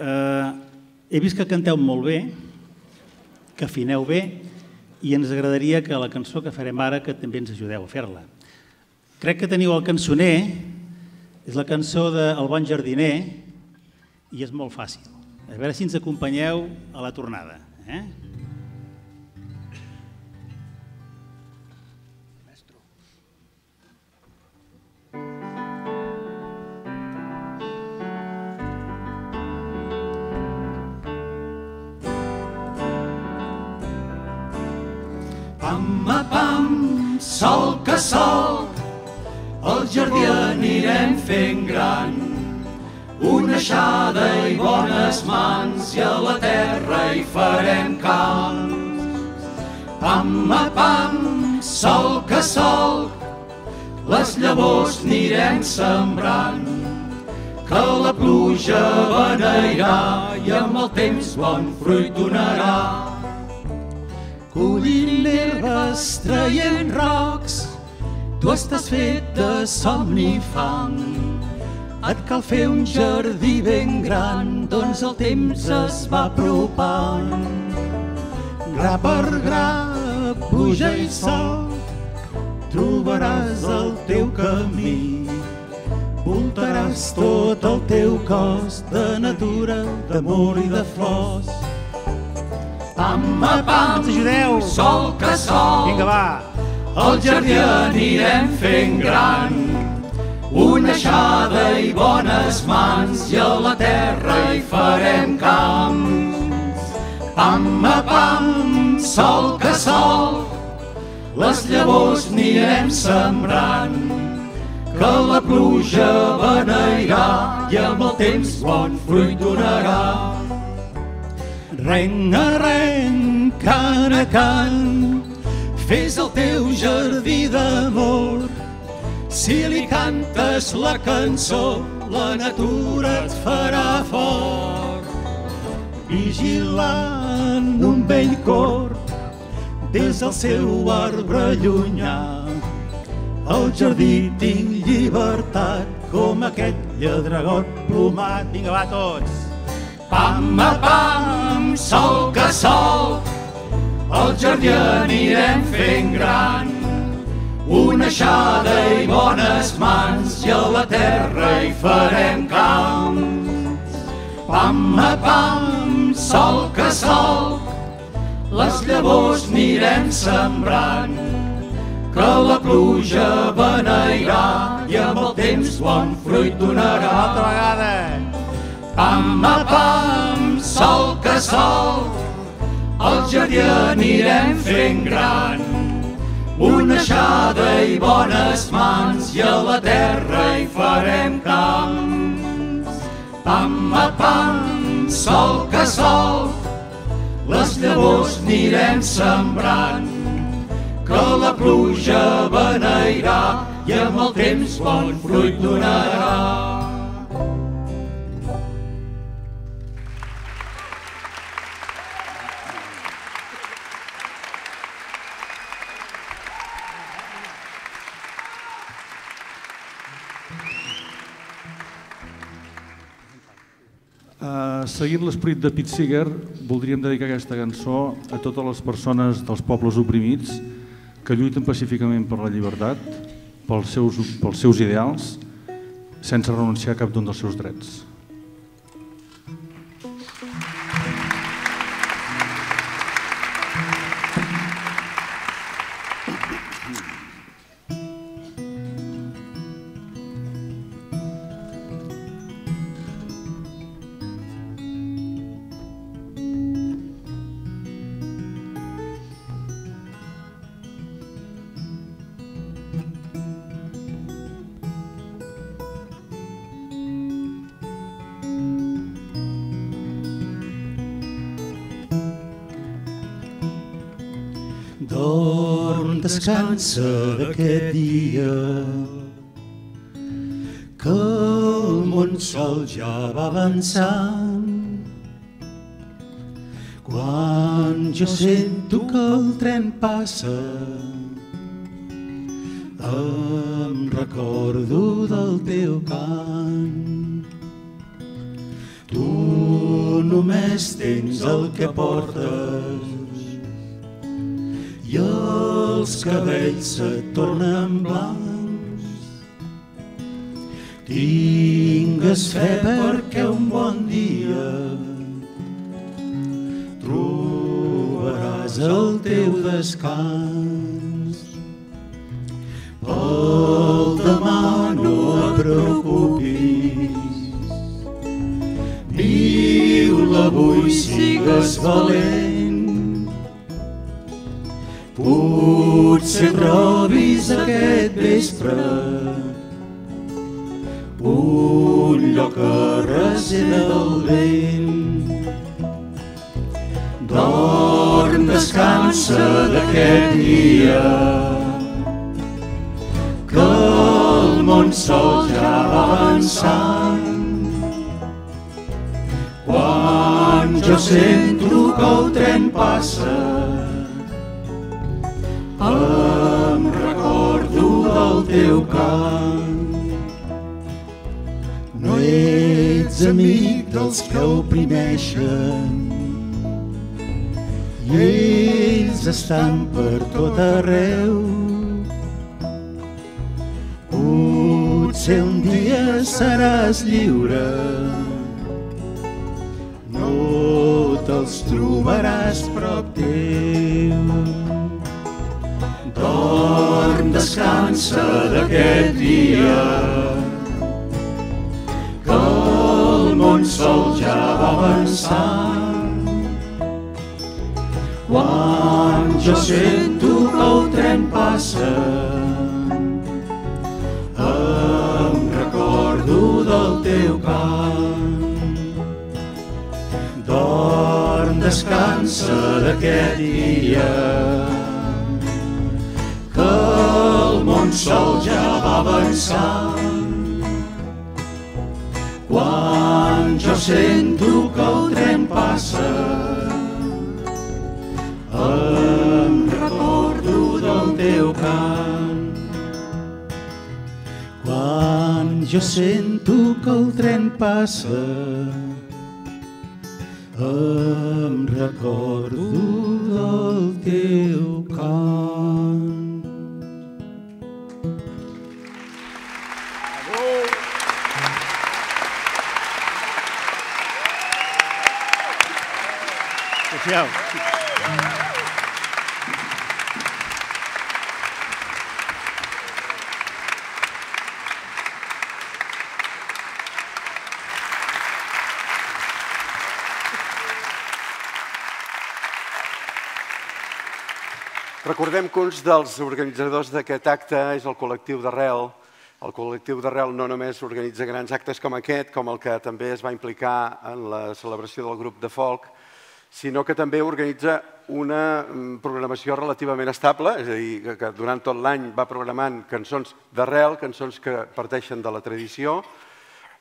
Uh, he vist que canteu molt bé, que afineu bé, i ens agradaria que la cançó que farem ara que també ens ajudeu a fer-la. Crec que teniu el cançoner, és la cançó de bon jardiner, i és molt fàcil. A veure si ens acompanyeu a la tornada. Eh? Pam, a pam, sol que sol, el jardí anirem fent gran. Una aixada i bones mans i a la terra hi farem camps. Pam, a pam, sol que sol, les llavors anirem sembrant. Que la pluja beneirà i amb el temps bon fruit donarà. Collint herbes, traient rocs, tu estàs fet de somni fang. Et cal fer un jardí ben gran, doncs el temps es va apropant. Gra per gra, pluja i sol, trobaràs el teu camí. Voltaràs tot el teu cos de natura, d'amor i de flors. Pam, a pam, Ens ajudeu. sol que sol. Vinga, va. El jardí anirem fent gran. Una aixada i bones mans i a la terra hi farem camps. Pam, a pam, sol que sol, les llavors anirem sembrant. Que la pluja beneirà i amb el temps bon fruit donarà. Ren a ren, can a can, fes el teu jardí d'amor. Si li cantes la cançó, la natura et farà fort. Vigilant un vell cor, des del seu arbre llunyà, al jardí tinc llibertat, com aquest lladregot plomat. Vinga, va, tots. Pam, a pam, sol que sol, al jardí anirem fent gran. Una aixada i bones mans i a la terra hi farem camps. Pam, a pam, sol que sol, les llavors anirem sembrant, que la pluja beneirà i amb el temps bon fruit donarà. Altra vegada. Pam a pam, sol que sol, el jardí anirem fent gran. Una aixada i bones mans i a la terra hi farem camps. Pam a pam, sol que sol, les llavors anirem sembrant, que la pluja beneirà i amb el temps bon fruit donarà. Seguint l'esperit de Pete Seeger, voldríem dedicar aquesta cançó a totes les persones dels pobles oprimits que lluiten pacíficament per la llibertat, pels seus, pels seus ideals, sense renunciar a cap d'un dels seus drets. Descansa d'aquest dia que el món sol ja va avançant. Quan jo sento que el tren passa, cabells se't tornen blancs. Tingues fe perquè oprimeixen i ells estan per tot arreu. Potser un dia seràs lliure, sento que el tren passa, Recordem que uns dels organitzadors d'aquest acte és el col·lectiu d'Arrel. El col·lectiu d'Arrel no només organitza grans actes com aquest, com el que també es va implicar en la celebració del grup de folk, sinó que també organitza una mm, programació relativament estable, és a dir, que durant tot l'any va programant cançons d'arrel, cançons que parteixen de la tradició,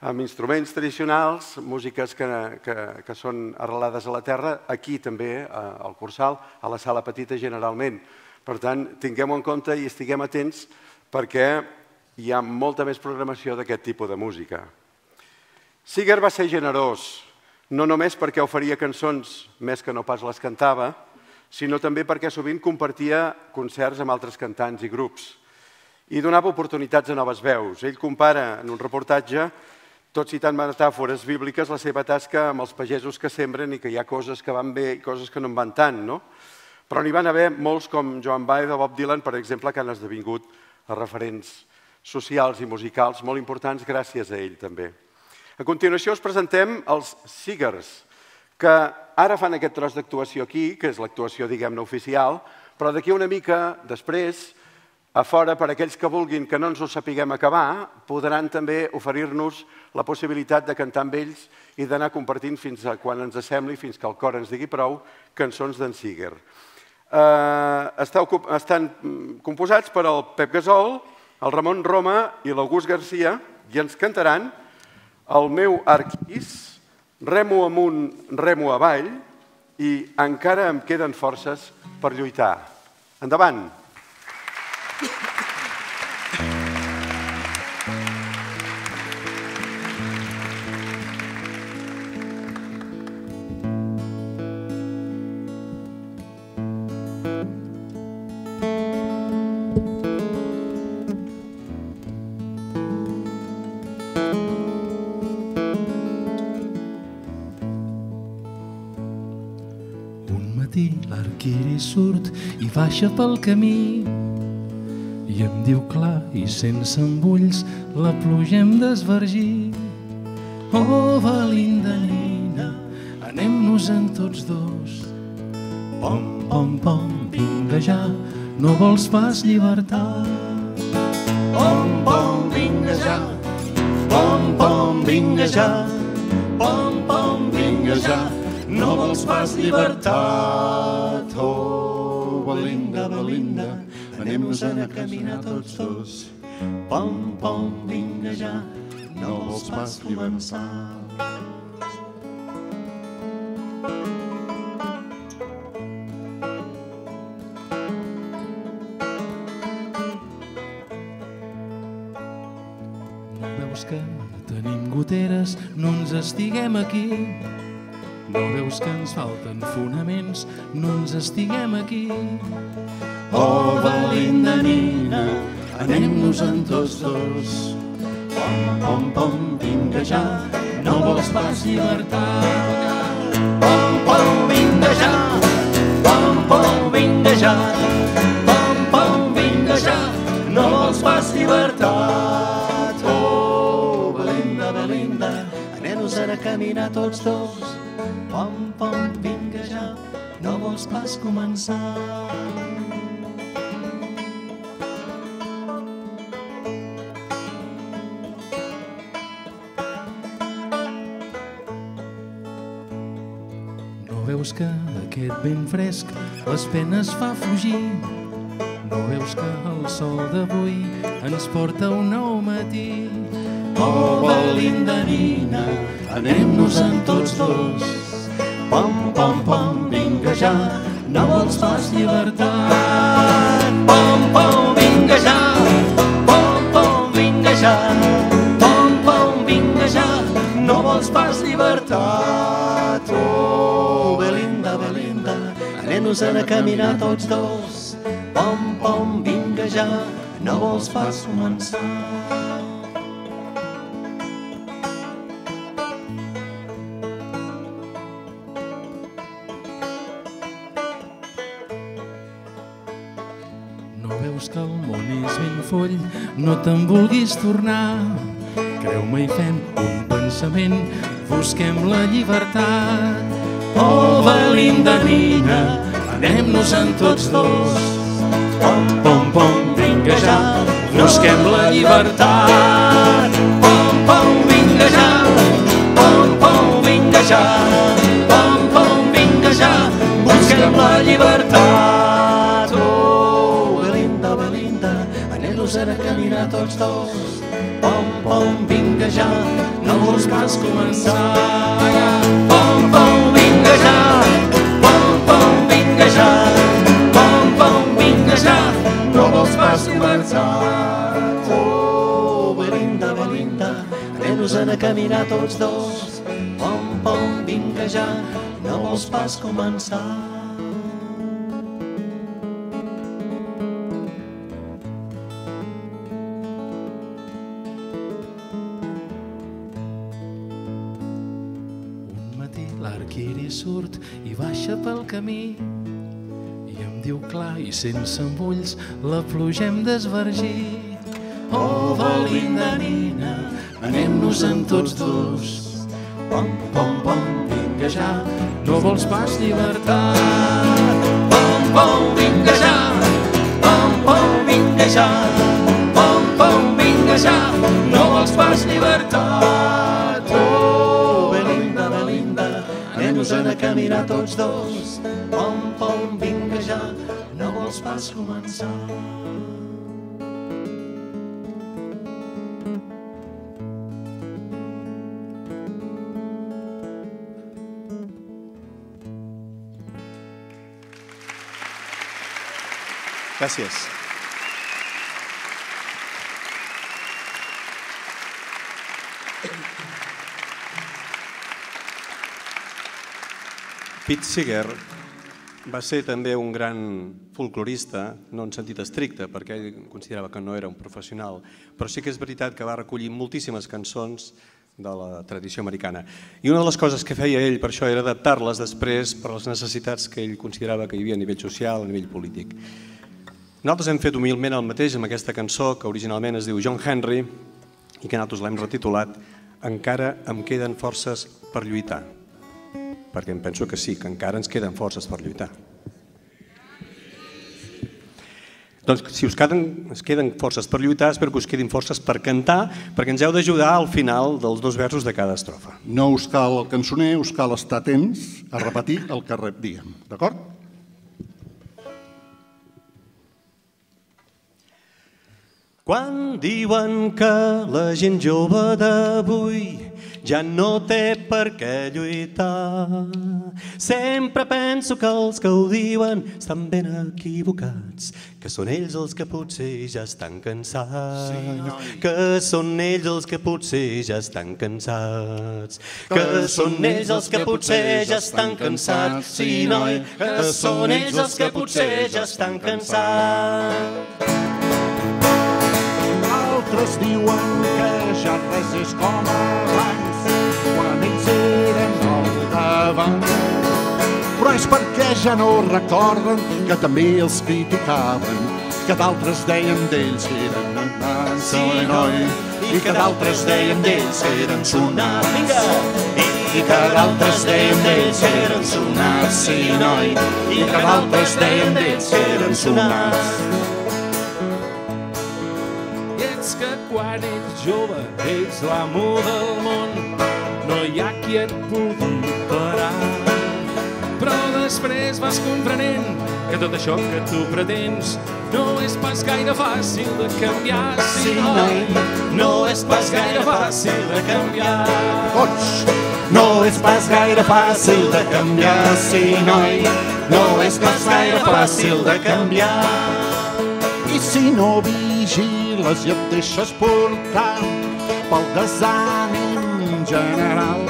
amb instruments tradicionals, músiques que, que, que són arrelades a la terra, aquí també, al Cursal, a la sala petita generalment. Per tant, tinguem-ho en compte i estiguem atents perquè hi ha molta més programació d'aquest tipus de música. Seeger va ser generós, no només perquè oferia cançons més que no pas les cantava, sinó també perquè sovint compartia concerts amb altres cantants i grups i donava oportunitats a noves veus. Ell compara en un reportatge tot citant metàfores bíbliques, la seva tasca amb els pagesos que sembren i que hi ha coses que van bé i coses que no en van tant, no? Però n'hi van haver molts com Joan Baez o Bob Dylan, per exemple, que han esdevingut referents socials i musicals molt importants gràcies a ell també. A continuació us presentem els Seegers, que ara fan aquest tros d'actuació aquí, que és l'actuació, diguem-ne, oficial, però d'aquí una mica després a fora, per aquells que vulguin que no ens ho sapiguem acabar, podran també oferir-nos la possibilitat de cantar amb ells i d'anar compartint fins a quan ens sembli, fins que el cor ens digui prou, cançons d'en Seeger. Eh, estan mm, composats per el Pep Gasol, el Ramon Roma i l'August Garcia i ens cantaran el meu arquís, remo amunt, remo avall i encara em queden forces per lluitar. Endavant! L'arquiri baixa pel camí i em diu clar i sense embulls la pluja hem d'esvergir. Oh, valinda nina, anem-nos-en tots dos. Pom, pom, pom, vinga ja, no vols pas llibertat. Pom, pom, vinga ja, pom, pom, vinga ja, pom, pom, vinga ja, no vols pas llibertat. Oh, Belinda, Belinda, anem-nos a caminar tots dos. Pom, pom, vinga ja, no vols pas començar. No veus que tenim goteres, no ens estiguem aquí. No veus que ens falten fonaments, no ens estiguem aquí. Oh, valinda nina, anem-nos-en tots dos. Pom, pom, pom, vinga ja, no vols pas llibertat. Pom, pom, vinga ja, pom, pom, vinga ja, pom, pom, vinga ja, no vols pas llibertat. Oh, Belinda, Belinda, anem-nos-en a caminar tots dos. Pom, vinga ja, no vols pas començar. No veus que aquest vent fresc les penes fa fugir? No veus que el sol d'avui ens porta un nou matí? Oh, Belinda nina, anem-nos-en tots dos. Pom, pom, pom, vinga ja, no vols pas llibertat. Pom, pom, vinga ja, pom, pom, vinga ja, pom, pom, vinga ja, no vols pas llibertat. Oh, Belinda, Belinda, anem-nos-en a caminar tots dos. Pom, pom, vinga ja, no vols pas començar. No te'n vulguis tornar. Creu-me i fem un pensament, busquem la llibertat. Oh, Belinda nina, anem-nos-en tots dos. ja, busquem la llibertat. Pom, pom, vinga ja, pom, pom, vinga ja, pom, pom, vinga ja, busquem la llibertat. Anem-nos a caminar tots dos. Pom, pom, vinga ja, no vols pas començar. Pom, pom, vinga ja, pom, pom, vinga ja, pom, pom, vinga ja, no vols pas començar. Oh, Belinda, Belinda, anem-nos a caminar tots dos. Pom, pom, vinga ja, no vols pas començar. Camí i em diu clar i sense embulls la pluja hem d'esvergir. Oh, Belinda, nina, anem-nos-en tots dos. Pom, pom, pom, vinga ja, no vols pas llibertat. Pom, pom, vinga ja, pom, pom, vinga ja, pom, pom, vinga ja, no vols pas llibertat. Anem-nos-en a caminar tots dos. Pom, pom, vinga ja, no vols pas començar. Gràcies. Pete Seeger va ser també un gran folclorista, no en sentit estricte, perquè ell considerava que no era un professional, però sí que és veritat que va recollir moltíssimes cançons de la tradició americana. I una de les coses que feia ell per això era adaptar-les després per les necessitats que ell considerava que hi havia a nivell social, a nivell polític. Nosaltres hem fet humilment el mateix amb aquesta cançó que originalment es diu John Henry i que nosaltres l'hem retitulat Encara em queden forces per lluitar. Perquè em penso que sí, que encara ens queden forces per lluitar. Doncs si us queden, es queden forces per lluitar, espero que us quedin forces per cantar, perquè ens heu d'ajudar al final dels dos versos de cada estrofa. No us cal el cançoner, us cal estar atents a repetir el que rep, diguem. D'acord? Quan diuen que la gent jove d'avui ja no té per què lluitar, sempre penso que els que ho diuen estan ben equivocats, que són ells els que potser ja estan cansats, que són ells els que potser ja estan cansats, que són ells els que potser ja estan cansats, sí noi, que són ells els que potser ja estan cansats. Altres diuen que ja res és com abans, davant. Però és perquè ja no recorden que també els criticaven, que d'altres deien d'ells que eren anants, sí, noi, i que d'altres deien d'ells que eren sonats. I que d'altres deien d'ells que eren sonats, sí, noi, i que d'altres deien d'ells que eren sonats. I ets que quan ets jove ets l'amo del món, no hi ha qui et pugui parar. Però després vas comprenent que tot això que tu pretens no és pas gaire fàcil de canviar. Sí, noi, no és pas gaire fàcil de canviar. Tots! No és pas gaire fàcil de canviar, sí, noi, no és pas gaire fàcil de canviar. I si no vigiles i et deixes portar pel desànim general,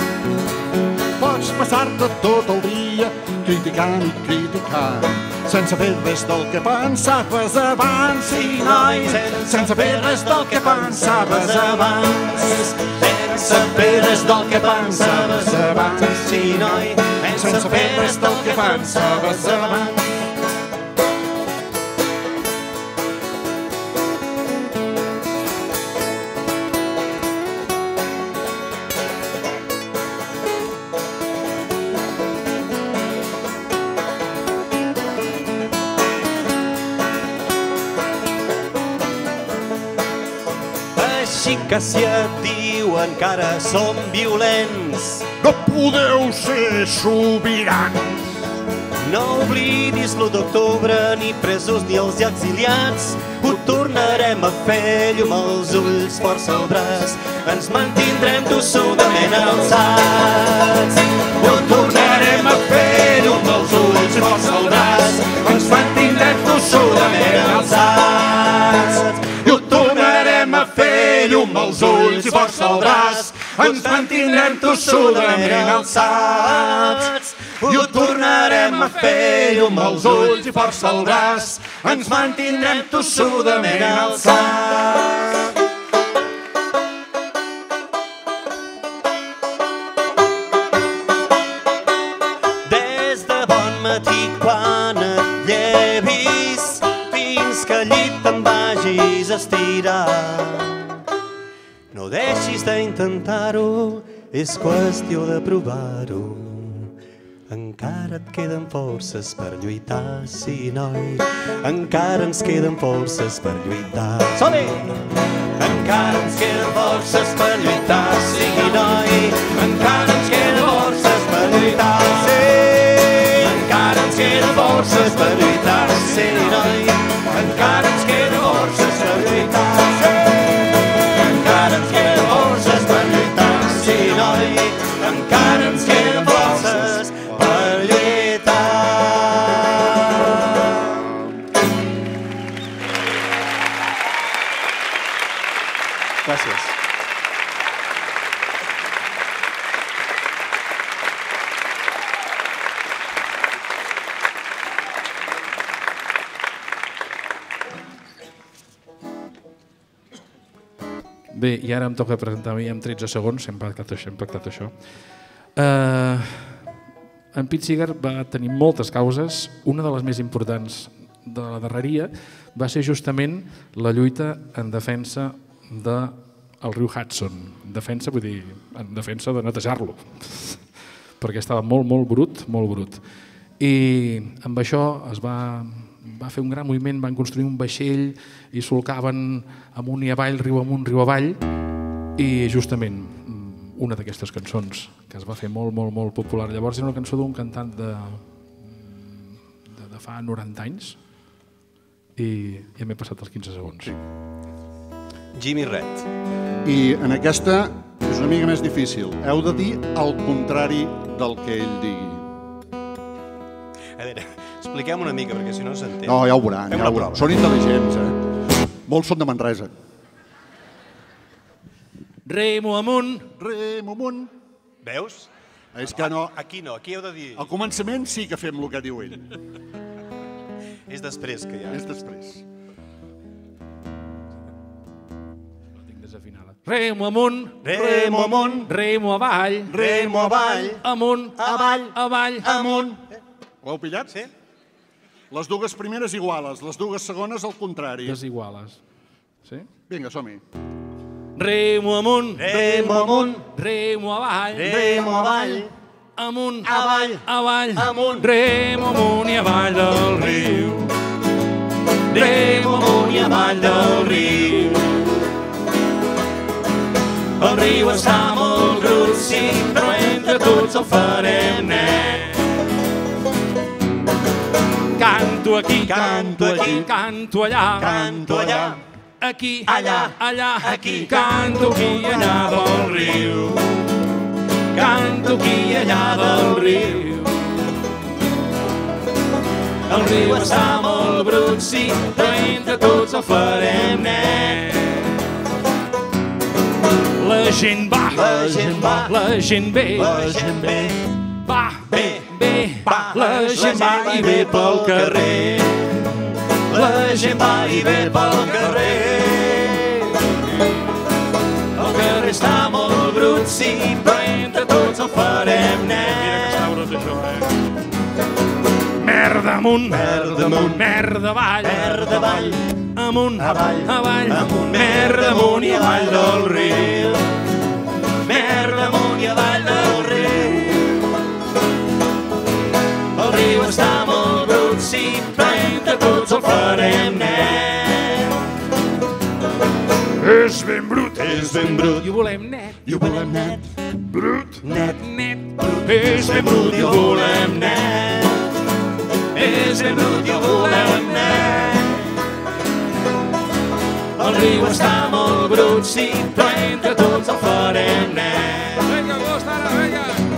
pots passar-te tot el dia criticant i criticant, sense fer res del que pensaves abans, sí, noi, sense fer res del que pensaves abans, Sense fer res del que pensaves abans, sí, noi, sense fer res del que pensaves abans. Que si et diuen que ara som violents, no podeu ser sobirans. No oblidis l'1 d'octubre, ni presos ni els exiliats. Ho tornarem a fer, llum als ulls, força al braç. Ens mantindrem tossudament alçats. Ho tornarem a fer, llum als ulls, força al braç. Ens mantindrem tossudament alçats. Llum als ulls i força al braç. Ens mantindrem tossudament alçats. I ho tornarem a fer, llum als ulls i força al braç. Ens mantindrem tossudament alçats. Des de bon quan fins que a estirar. Deixis d'intentar-ho, és qüestió de provar-ho. Encara et queden forces per lluitar, sí, noi. Encara ens queden forces per lluitar. Som-hi! Encara ens queden forces per lluitar, sí, noi. Encara ens queden forces per lluitar, sí. Encara ens queden forces per lluitar, sí, noi. Encara ens queden Bé, i ara em toca presentar mi en 13 segons, hem pactat això. Hem pactat això. Uh, en Pete Seeger va tenir moltes causes. Una de les més importants de la darreria va ser justament la lluita en defensa de riu Hudson. Defensa, vull dir, en defensa de netejar-lo, perquè estava molt, molt brut, molt brut. I amb això es va, va fer un gran moviment, van construir un vaixell i solcaven amunt i avall, riu amunt, riu avall, i justament mm, una d'aquestes cançons que es va fer molt, molt, molt popular llavors era una cançó d'un cantant de, de, de fa 90 anys i ja m'he passat els 15 segons. Jimmy Red. I en aquesta és una mica més difícil. Heu de dir el contrari del que ell digui. A veure, expliquem una mica, perquè si no s'entén. No, ja ho veuran, Fem ja ho veuran. Són intel·ligents, eh? Molts són de Manresa. Remo amunt. Remo amunt. Veus? És que no... Aquí no, aquí heu de dir... Al començament sí que fem el que diu ell. És després que ja. És després. Remo amunt. Remo amunt. Remo avall. Remo avall. Amunt. Avall. Avall. Amunt. Ho heu pillat? Sí. Les dues primeres iguales, les dues segones al contrari. Desiguales. Sí? Vinga, som-hi. Remo amunt. Remo amunt. Remo avall. Remo avall. Amunt. Avall. Avall. Amunt. Remo amunt i avall del riu. Remo amunt i avall del riu. El riu està molt grossi, però entre tots el farem net. Canto aquí. Canto aquí. Canto allà. Canto allà. Aquí. Allà. Allà. Aquí. Canto aquí allà del riu. Canto aquí allà del riu. El riu està molt brut, sí, però entre tots el farem net. La gent va. La gent va. La gent ve. La gent ve. Va. Ve. Ve. Va. La gent va i ve pel carrer. La gent va i ve pel carrer. El carrer està molt brut, sí, però entre tots el farem net. Merda amunt. Merda amunt. Merda avall. Merda avall. Amunt. Avall. Avall. Amunt. Merda amunt i avall del riu. Merda amunt i avall però entre tots el farem net. És ben brut, és ben brut. I ho volem net. I ho volem net. Brut. Net. Net. Brut. És ben brut i ho volem net. És ben brut i ho volem net. El riu està molt brut, però entre tots el farem net. Vinga, Agost, ara, vinga.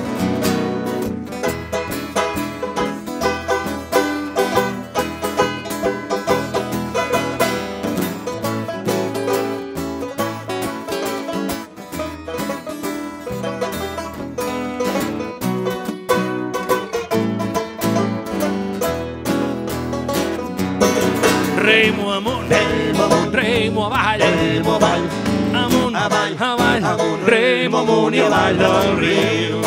I avall del riu.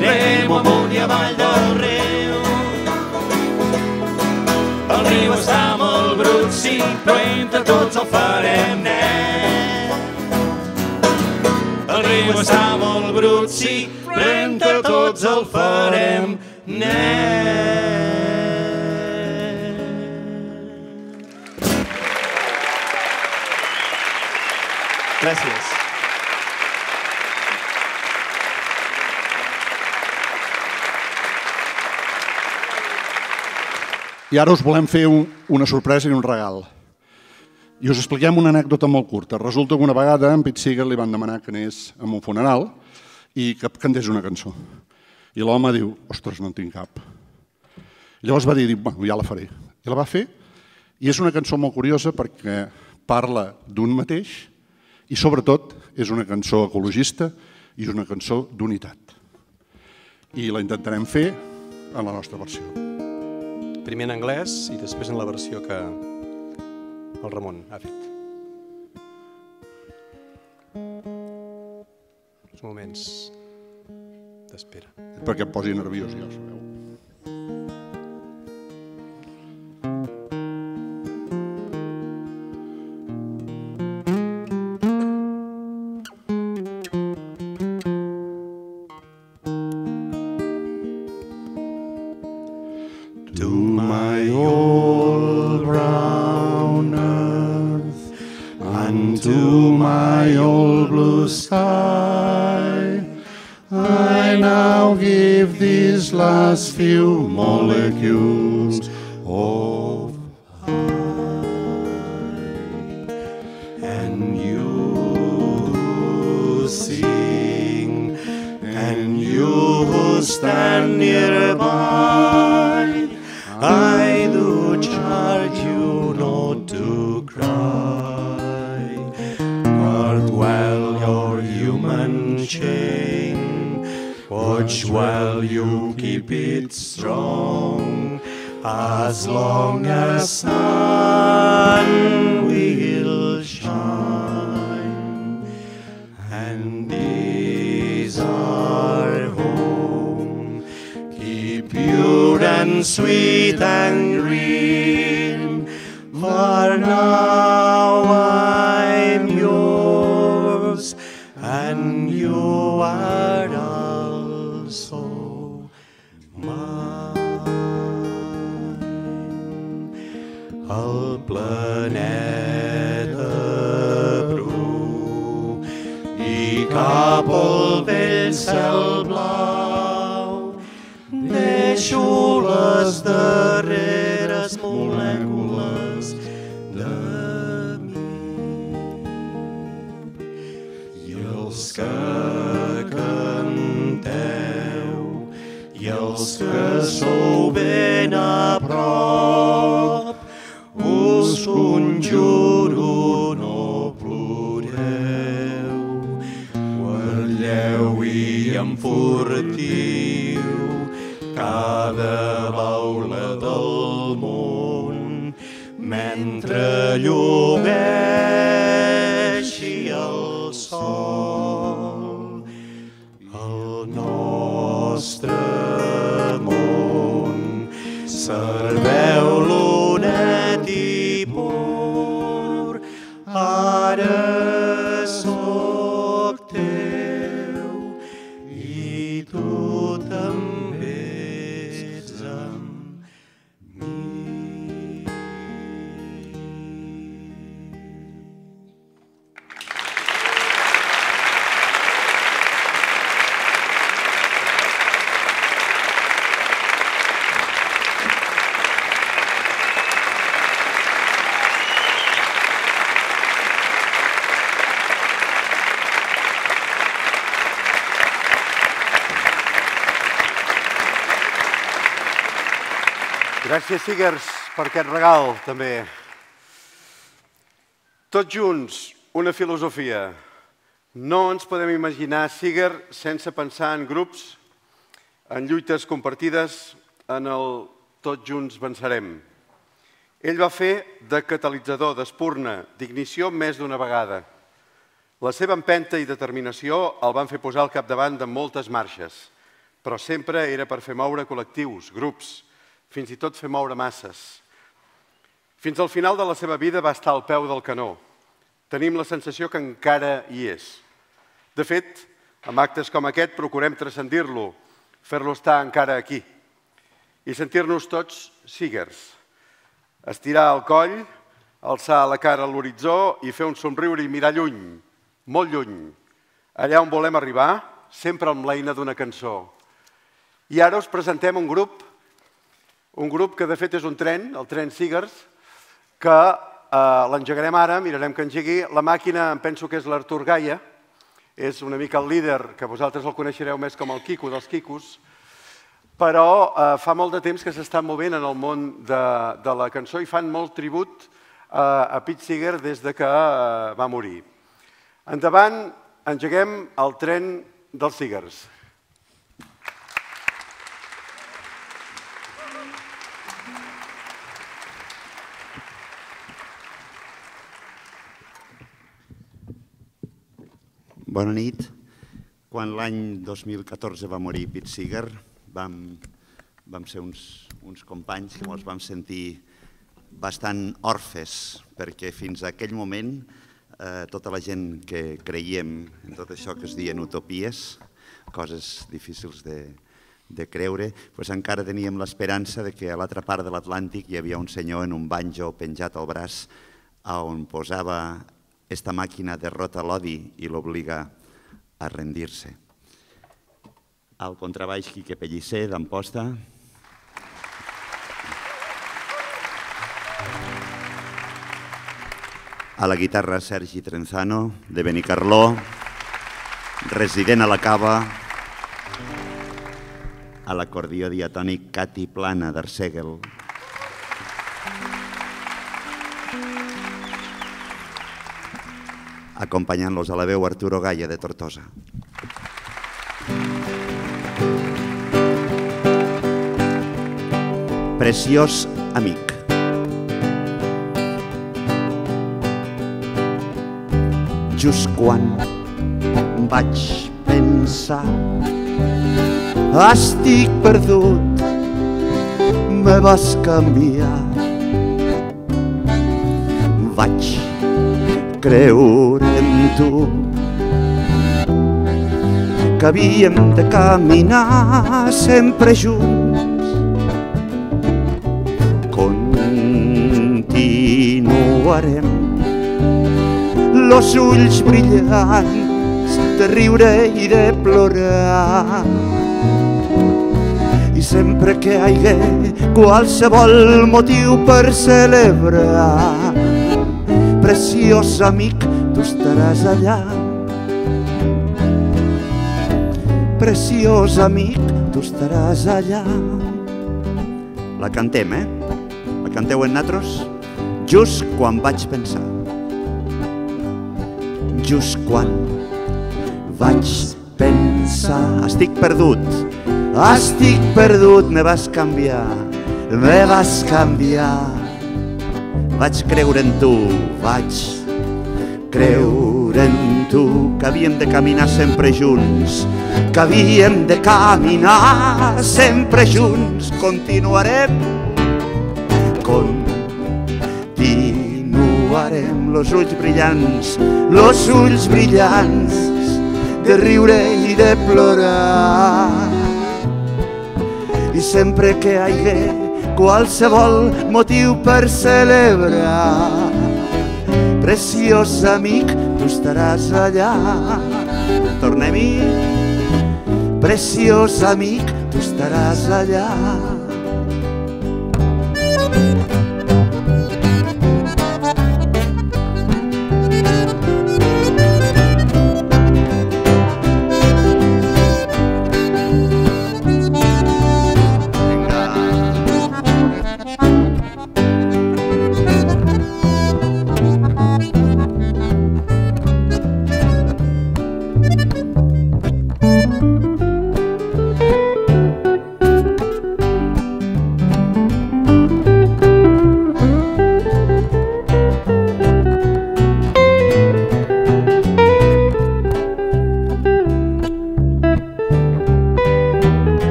Remo amunt i avall del riu. El riu està molt brut, sí, però entre tots el farem net. El riu està molt brut, sí, però entre tots el farem net. Gràcies. I ara us volem fer un, una sorpresa i un regal. I us expliquem una anècdota molt curta. Resulta que una vegada en Pete Seeger li van demanar que anés a un funeral i que cantés una cançó. I l'home diu, ostres, no en tinc cap. I llavors va dir, bueno, ja la faré. I la va fer, i és una cançó molt curiosa perquè parla d'un mateix i sobretot és una cançó ecologista i és una cançó d'unitat. I la intentarem fer en la nostra versió. Primer en anglès i després en la versió que el Ramon ha fet. Els moments d'espera. Perquè em posi nerviós, ja ho sabeu. Gràcies, Sigers, per aquest regal, també. Tots junts, una filosofia. No ens podem imaginar Siger sense pensar en grups, en lluites compartides, en el tots junts vencerem. Ell va fer de catalitzador, d'espurna, d'ignició més d'una vegada. La seva empenta i determinació el van fer posar al capdavant de moltes marxes, però sempre era per fer moure col·lectius, grups, fins i tot fer moure masses. Fins al final de la seva vida va estar al peu del canó. Tenim la sensació que encara hi és. De fet, amb actes com aquest procurem transcendir-lo, fer-lo estar encara aquí i sentir-nos tots sigers. Estirar el coll, alçar la cara a l'horitzó i fer un somriure i mirar lluny, molt lluny, allà on volem arribar, sempre amb l'eina d'una cançó. I ara us presentem un grup, un grup que de fet és un tren, el tren Sigers, que eh, l'engegarem ara, mirarem que engegui. La màquina em penso que és l'Artur Gaia, és una mica el líder, que vosaltres el coneixereu més com el Quico dels Quicos, però eh, fa molt de temps que s'estan movent en el món de, de la cançó i fan molt tribut eh, a Pete Seeger des de que eh, va morir. Endavant, engeguem el tren dels Seegers. Bona nit. Quan l'any 2014 va morir Pete Seeger, vam, vam ser uns, uns companys que ens vam sentir bastant orfes, perquè fins a aquell moment eh, tota la gent que creiem en tot això que es diuen utopies, coses difícils de, de creure, doncs encara teníem l'esperança de que a l'altra part de l'Atlàntic hi havia un senyor en un banjo penjat al braç on posava esta màquina derrota l'odi i l'obliga a rendir-se. Al contrabaix Quique Pellicer, d'Amposta. A la guitarra Sergi Trenzano, de Benicarló, resident a la Cava. A l'acordió diatònic Cati Plana d'Arsèguel. Acompanyant-los a la veu Arturo Gaia de Tortosa. Preciós amic. Just quan vaig pensar estic perdut, me vas canviar. Vaig creure tu que havíem de caminar sempre junts. Continuarem los ulls brillants de riure i de plorar. I sempre que hi hagué qualsevol motiu per celebrar, preciós amic, tu estaràs allà. Preciós amic, tu estaràs allà. La cantem, eh? La canteu en natros? Just quan vaig pensar. Just quan vaig pensar. Estic perdut, estic perdut, me vas canviar, me vas canviar vaig creure en tu, vaig creure en tu, que havíem de caminar sempre junts, que havíem de caminar sempre junts, continuarem, continuarem, los ulls brillants, los ulls brillants, de riure i de plorar. I sempre que hi hagués qualsevol motiu per celebrar. Preciós amic, tu estaràs allà. Tornem-hi. Preciós amic, tu estaràs allà.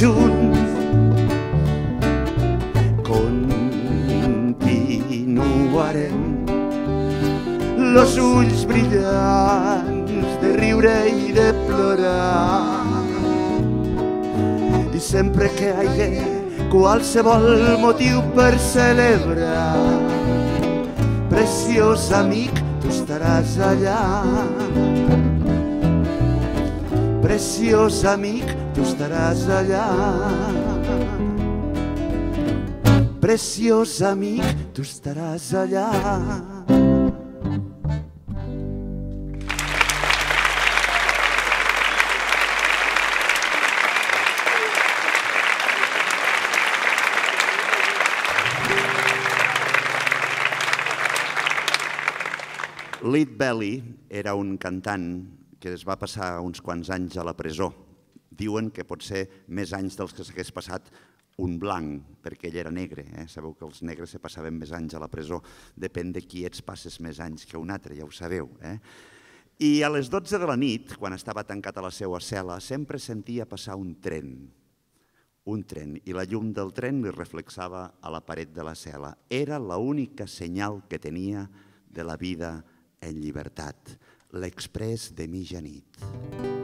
Junts. Continuarem los ulls brillants de riure i de plorar. I sempre que hi hagué qualsevol motiu per celebrar, preciós amic, tu estaràs allà. Preciós amic, estaràs allà. Preciós amic, tu estaràs allà. Lead Belly era un cantant que es va passar uns quants anys a la presó. Diuen que pot ser més anys dels que s'hagués passat un blanc, perquè ell era negre. Eh? Sabeu que els negres se passaven més anys a la presó. Depèn de qui ets, passes més anys que un altre, ja ho sabeu. Eh? I a les 12 de la nit, quan estava tancat a la seva cel·la, sempre sentia passar un tren, un tren, i la llum del tren li reflexava a la paret de la cel·la. Era l'única senyal que tenia de la vida en llibertat, l'express de mitjanit.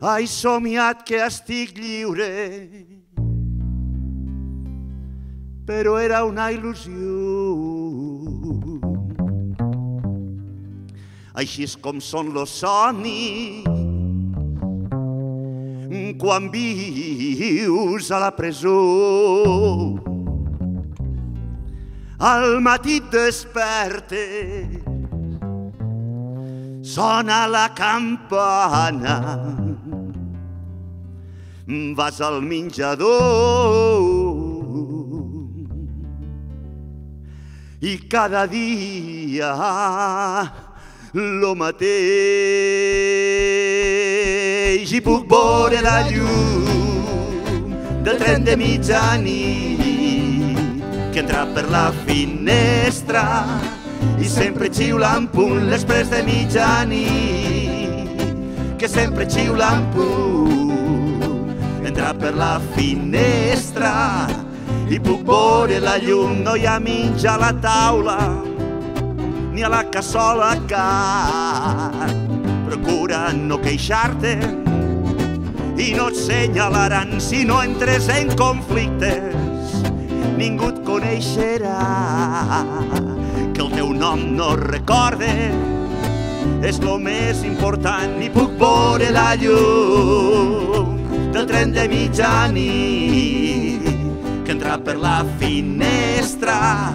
Ai, somiat que estic lliure, però era una il·lusió. Així és com són los somnis quan vius a la presó. Al matí et despertes sona la campana, vas al menjador. I cada dia lo mateix. I puc veure la llum del tren de mitjanit que entra per la finestra i sempre xiula en punt l'express de mitjanit. Que sempre xiula en punt entra per la finestra. I puc veure la llum no hi ha menjar a la taula ni a la cassola car procura no queixar-te. I no et senyalaran si no entres en conflictes. Ningú et coneixerà que el teu nom no recorde. És lo més important i puc veure la llum del tren de mitjanit que entra per la finestra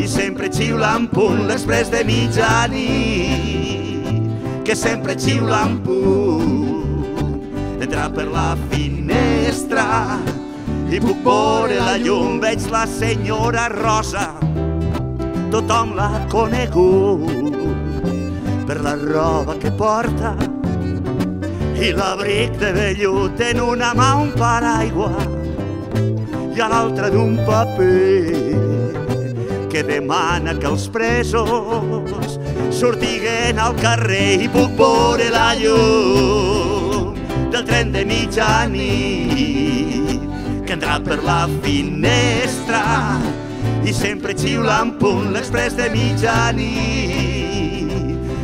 i sempre xiula en punt l'express de mitjanit que sempre xiula en punt. Entra per la finestra i puc veure la llum veig la senyora Rosa. Tothom l'ha conegut per la roba que porta i l'abric de vellut en una mà un paraigua i a l'altra d'un paper que demana que els presos sortiguen al carrer i puc veure la llum del tren de mitjanit que entra per la finestra i sempre xiula en punt l'express de mitjanit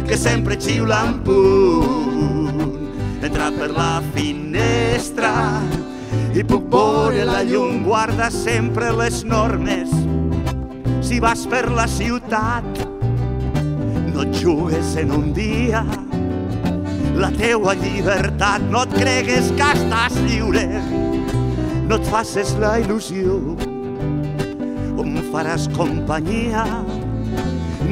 que sempre xiula en punt entra per la finestra i puc veure la llum guarda sempre les normes. Si vas per la ciutat no et jugues en un dia. La teua llibertat no et cregues que estàs lliure. No et faces la il·lusió. On faràs companyia?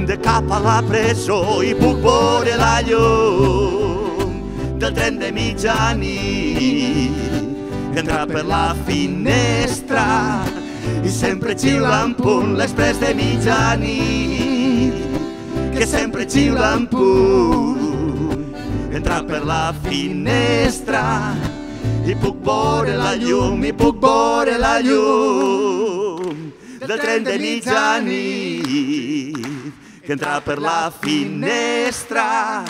De cap a la presó i puc veure la llum del tren de mitjanit que entra per la finestra i sempre xiula en punt l'express de mitjanit que sempre xiula en punt entra per la finestra i puc veure la llum, i puc veure la llum del tren de mitjanit que entra per la finestra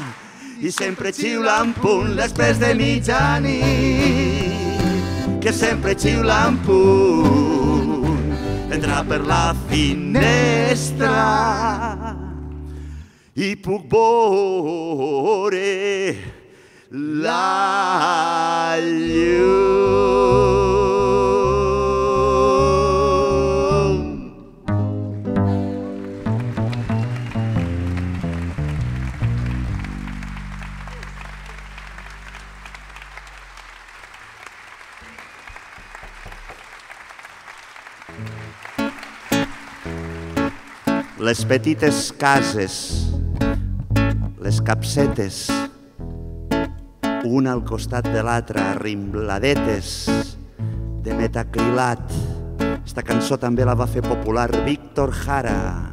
i sempre xiula en punt després de mitjanit que sempre xiula en punt entra per la finestra i puc veure la llum. Les petites cases, les capsetes, una al costat de l'altra, rimbladetes de metacrilat. Esta cançó també la va fer popular Víctor Jara.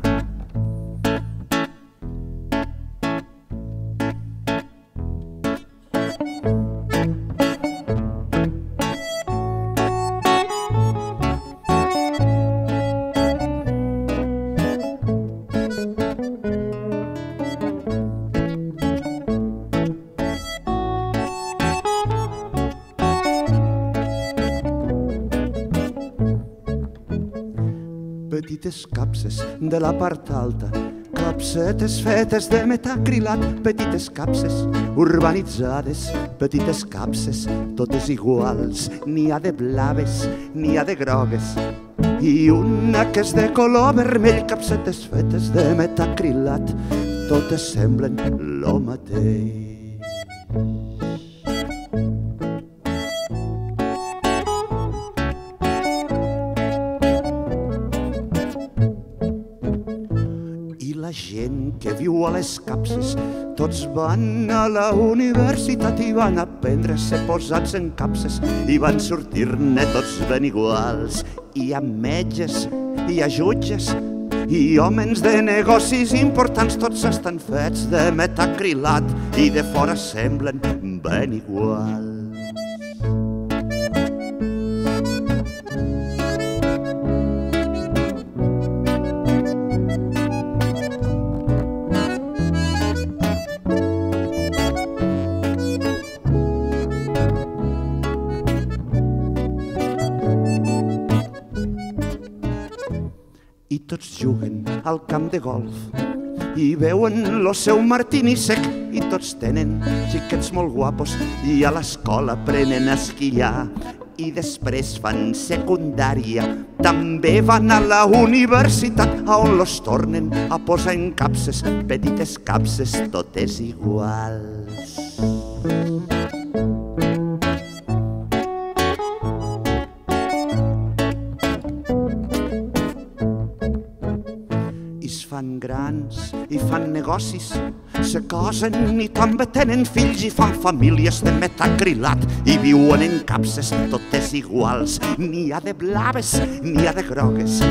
De la part alta, capsetes fetes de metacrilat, petites capses urbanitzades, petites capses, totes iguals, n'hi ha de blaves, n'hi ha de grogues, i una que és de color vermell, capsetes fetes de metacrilat, totes semblen lo mateix. Les capses, tots van a la universitat i van aprendre a ser posats en capses i van sortir-ne tots ben iguals. Hi ha metges, hi ha jutges, i homes de negocis importants tots estan fets de metacrilat i de fora semblen ben iguals. Al camp de golf i veuen lo seu martini sec i tots tenen xiquets molt guapos i a l'escola aprenen a esquiar i després fan secundària. També van a la universitat on los tornen a posar en capses, petites capses totes iguals. Fan grans i fan negocis, se casen i també tenen fills i fan famílies de metacrilat i viuen en capses totes iguals. N'hi ha de blaves, n'hi ha de grogues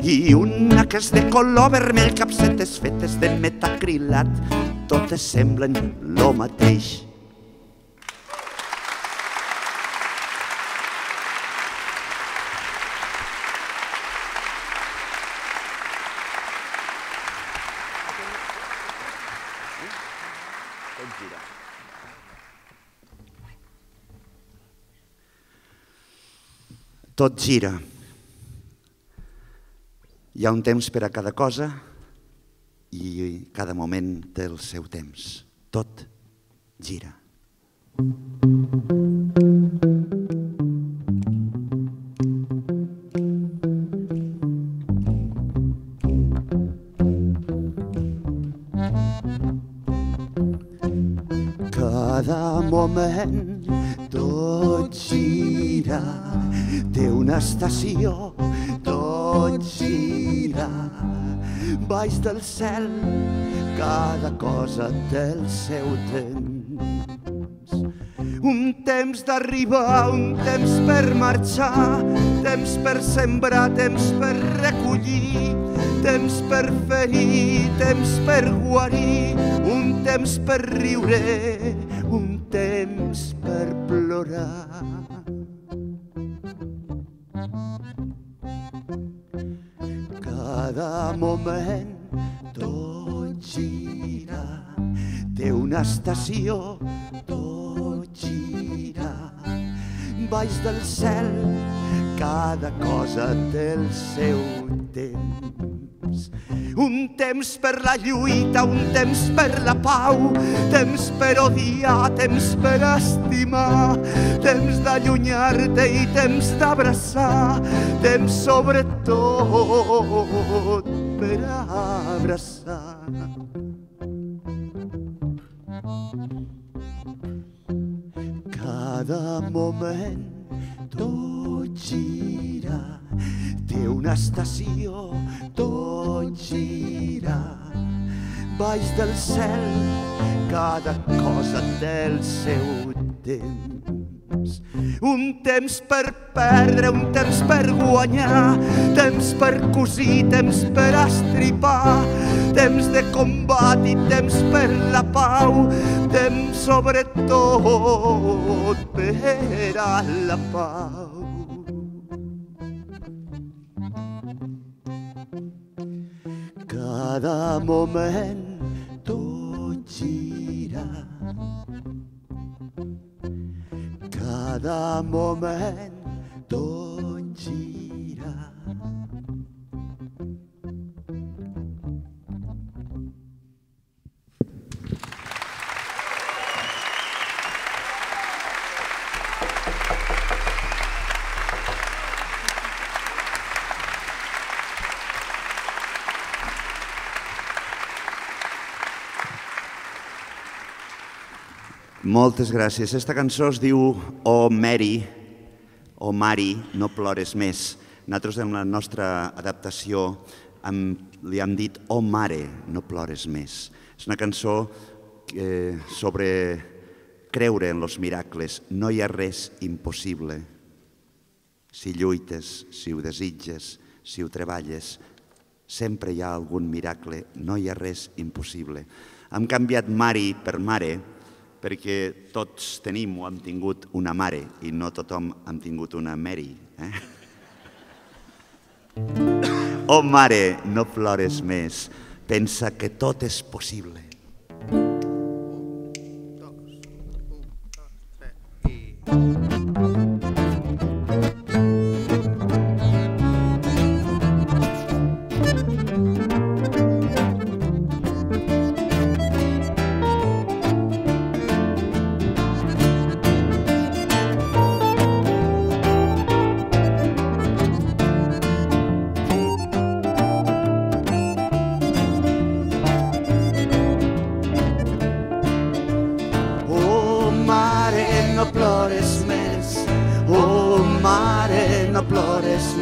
i una que és de color vermell, capsetes fetes de metacrilat, totes semblen lo mateix. Tot gira. Hi ha un temps per a cada cosa i cada moment té el seu temps. Tot gira. Cada moment tot gira, té una estació, tot gira. Baix del cel, cada cosa té el seu temps. Un temps d'arribar, un temps per marxar, temps per sembrar, temps per recollir, temps per ferir, temps per guarir, un temps per riure, un temps per plorar. Cada moment tot gira, té una estació, tot gira. Baix del cel, cada cosa té el seu temps. Un temps per la lluita, un temps per la pau, temps per odiar, temps per estimar, temps d'allunyar-te i temps d'abraçar, temps sobretot per abraçar. Cada moment tot gira, té una estació, tot gira. Baix del cel, cada cosa té el seu temps. Un temps per perdre, un temps per guanyar, temps per cosir, temps per estripar, temps de combat i temps per la pau, temps sobretot per a la pau. Cada moment tot gira. Cada moment tot gira. Moltes gràcies. Esta cançó es diu Oh Mary, Oh Mari, no plores més. Nosaltres en la nostra adaptació li hem dit Oh Mare, no plores més. És una cançó eh, sobre creure en els miracles. No hi ha res impossible. Si lluites, si ho desitges, si ho treballes, sempre hi ha algun miracle. No hi ha res impossible. Hem canviat Mari per Mare, perquè tots tenim o hem tingut una mare i no tothom hem tingut una Mary. Eh? Oh mare, no plores més, pensa que tot és possible. Oh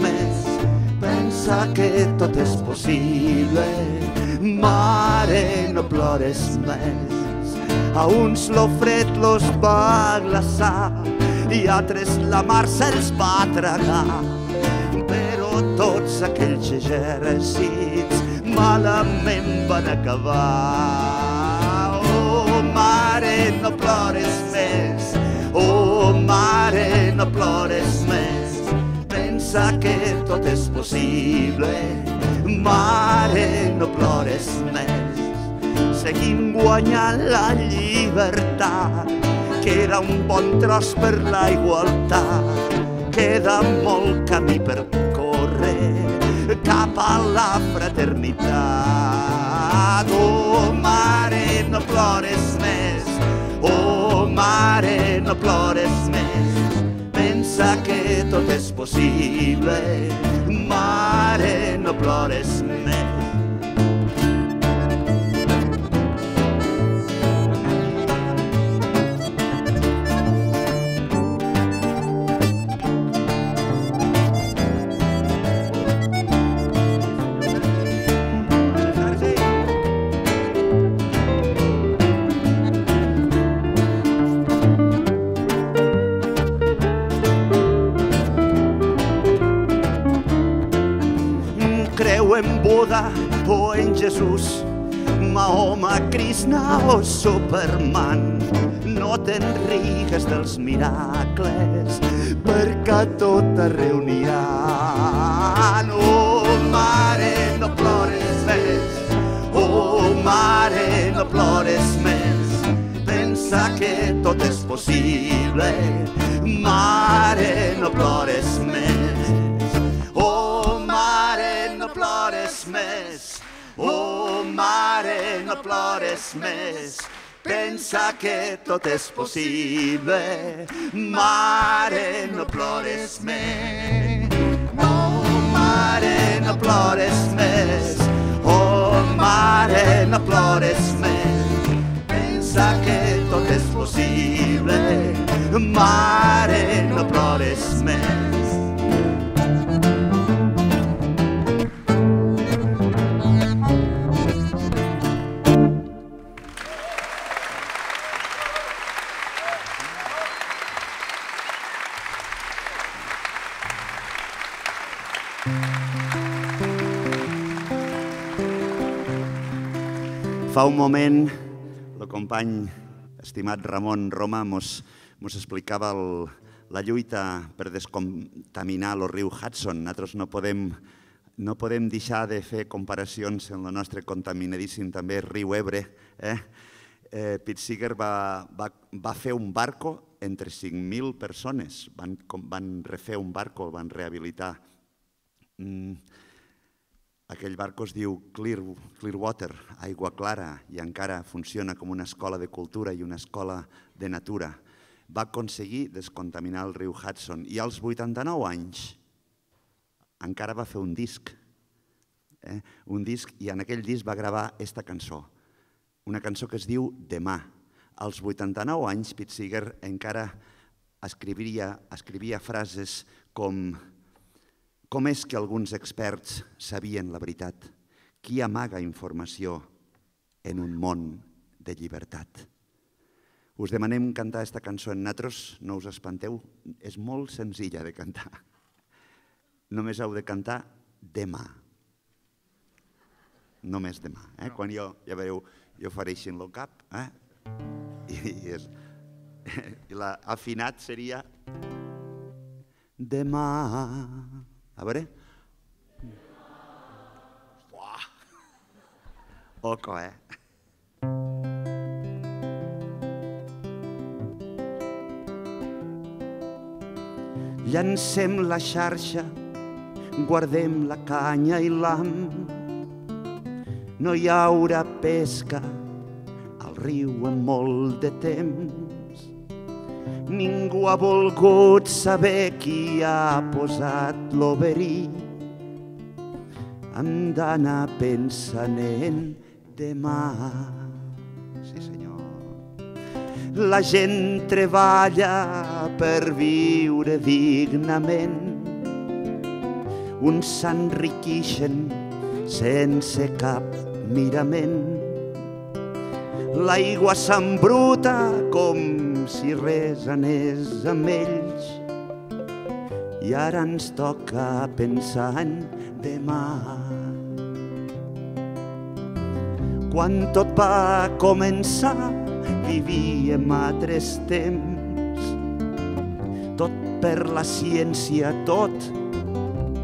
més. Pensa que tot és possible. Mare, no plores més. A uns lo fred los va glaçar i a altres la mar se'ls va tragar. Però tots aquells exèrcits malament van acabar. Oh, mare, no plores més. Oh, mare, no plores més. Pensa que tot és possible. Mare, no plores més. Seguim guanyant la llibertat. Queda un bon tros per la igualtat. Queda molt camí per córrer cap a la fraternitat. Oh, mare, no plores més. Oh, mare, no plores més. Pensa que tot és possible. Mare, no plores més. Buda o en Jesús, Mahoma, Krishna o Superman. No te'n rigues dels miracles, perquè tot es n'hi. Oh, mare, no plores més, oh, mare, no plores més. Pensa que tot és possible, mare, no plores més. No plores més. Oh, mare, no plores més. Pensa que tot és possible. Mare, no plores més. No, mare, no plores més. Oh, mare, no plores més. Pensa que tot és possible. Mare, no plores més. Fa un moment, el company estimat Ramon Roma mos, mos explicava el, la lluita per descontaminar el riu Hudson. Nosaltres no podem, no podem deixar de fer comparacions en el nostre contaminadíssim també riu Ebre. Eh? Eh, Pete Seeger va, va, va fer un barco entre 5.000 persones. Van, van refer un barco, el van rehabilitar. Mm, aquell barco es diu Clear, Clearwater, aigua clara, i encara funciona com una escola de cultura i una escola de natura. Va aconseguir descontaminar el riu Hudson i als 89 anys encara va fer un disc. Eh? Un disc i en aquell disc va gravar esta cançó, una cançó que es diu Demà. Als 89 anys, Pete Seeger encara escrivia, escrivia frases com com és que alguns experts sabien la veritat? Qui amaga informació en un món de llibertat? Us demanem cantar aquesta cançó en natros, no us espanteu, és molt senzilla de cantar. Només heu de cantar demà. Només demà. Eh? Quan jo, ja veureu, jo faré així en el cap, eh? I, és, i la afinat seria demà. A veure. Uah. Oco, eh? Llancem la xarxa, guardem la canya i l'am. No hi haurà pesca al riu en molt de temps. Ningú ha volgut saber qui ha posat l'overí. Hem d'anar pensant en demà. Sí, senyor. La gent treballa per viure dignament. Uns s'enriquixen sense cap mirament. L'aigua s'embruta com si res anés amb ells. I ara ens toca pensar en demà. Quan tot va començar, vivíem altres temps. Tot per la ciència, tot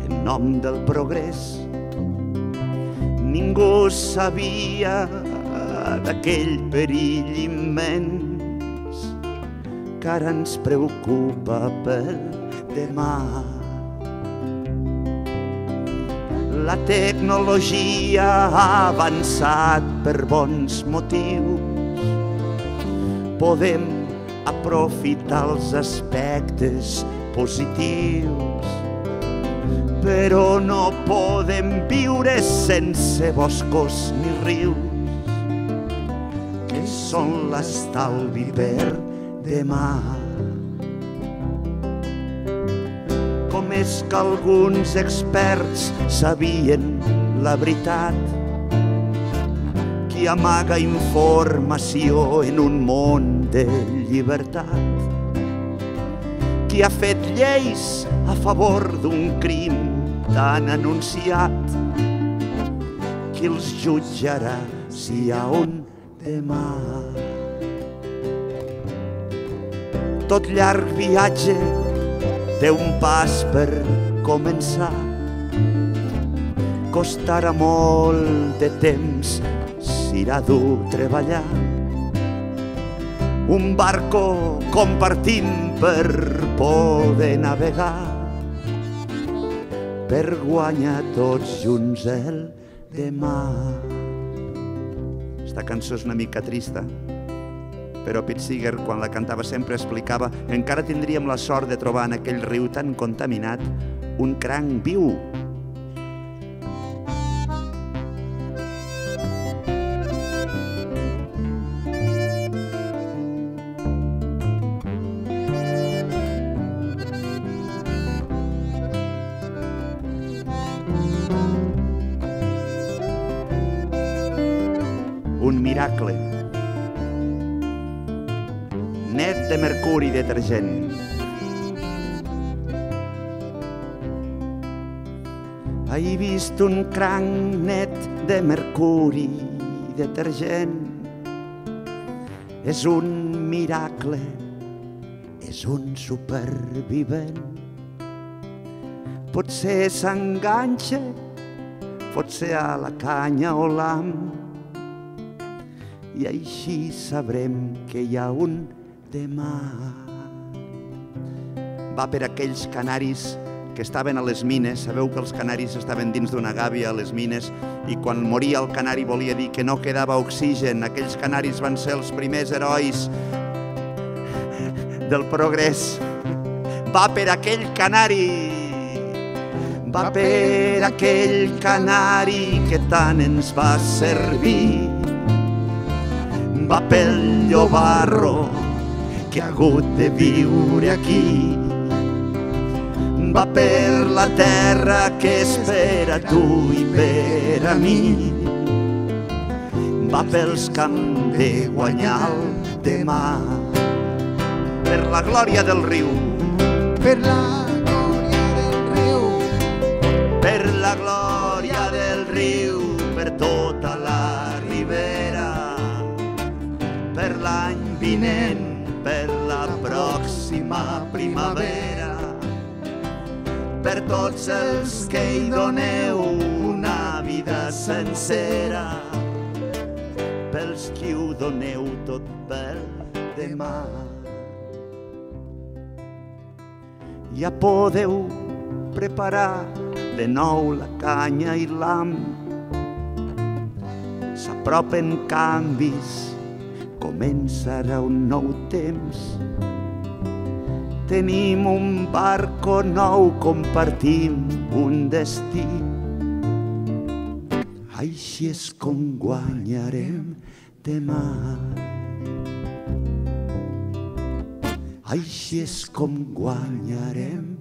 en nom del progrés. Ningú sabia d'aquell perill immens que ara ens preocupa pel demà. La tecnologia ha avançat per bons motius. Podem aprofitar els aspectes positius, però no podem viure sense boscos ni rius, que són l'estalvi per demà. Com és que alguns experts sabien la veritat, qui amaga informació en un món de llibertat, qui ha fet lleis a favor d'un crim tan anunciat, qui els jutjarà si hi ha un demà. Tot llarg viatge té un pas per començar. Costarà molt de temps, s'irà dur treballar. un barco compartint per poder navegar per guanyar tots junts el demà. Esta cançó és una mica trista, però Pete Seeger, quan la cantava, sempre explicava encara tindríem la sort de trobar en aquell riu tan contaminat un cranc viu detergent. He vist un cranc net de mercuri detergent. És un miracle, és un supervivent. Potser s'enganxa, potser a la canya o l'am, i així sabrem que hi ha un demà. Va per aquells canaris que estaven a les mines, sabeu que els canaris estaven dins d'una gàbia a les mines i quan moria el canari volia dir que no quedava oxigen. Aquells canaris van ser els primers herois del progrés. Va per aquell canari, va per aquell canari que tant ens va servir va pel llobarro que ha hagut de viure aquí. Va per la terra que espera tu i per a mi. Va pels camps de guanyar el demà. Per la glòria del riu. Per la glòria del riu. Per la glòria del riu, per tota la ribera per l'any vinent, per la pròxima primavera, per tots els que hi doneu una vida sencera, pels qui ho doneu tot pel demà. Ja podeu preparar de nou la canya i l'am, s'apropen canvis, començarà un nou temps. Tenim un barco nou, compartim un destí. Així és com guanyarem demà. Així és com guanyarem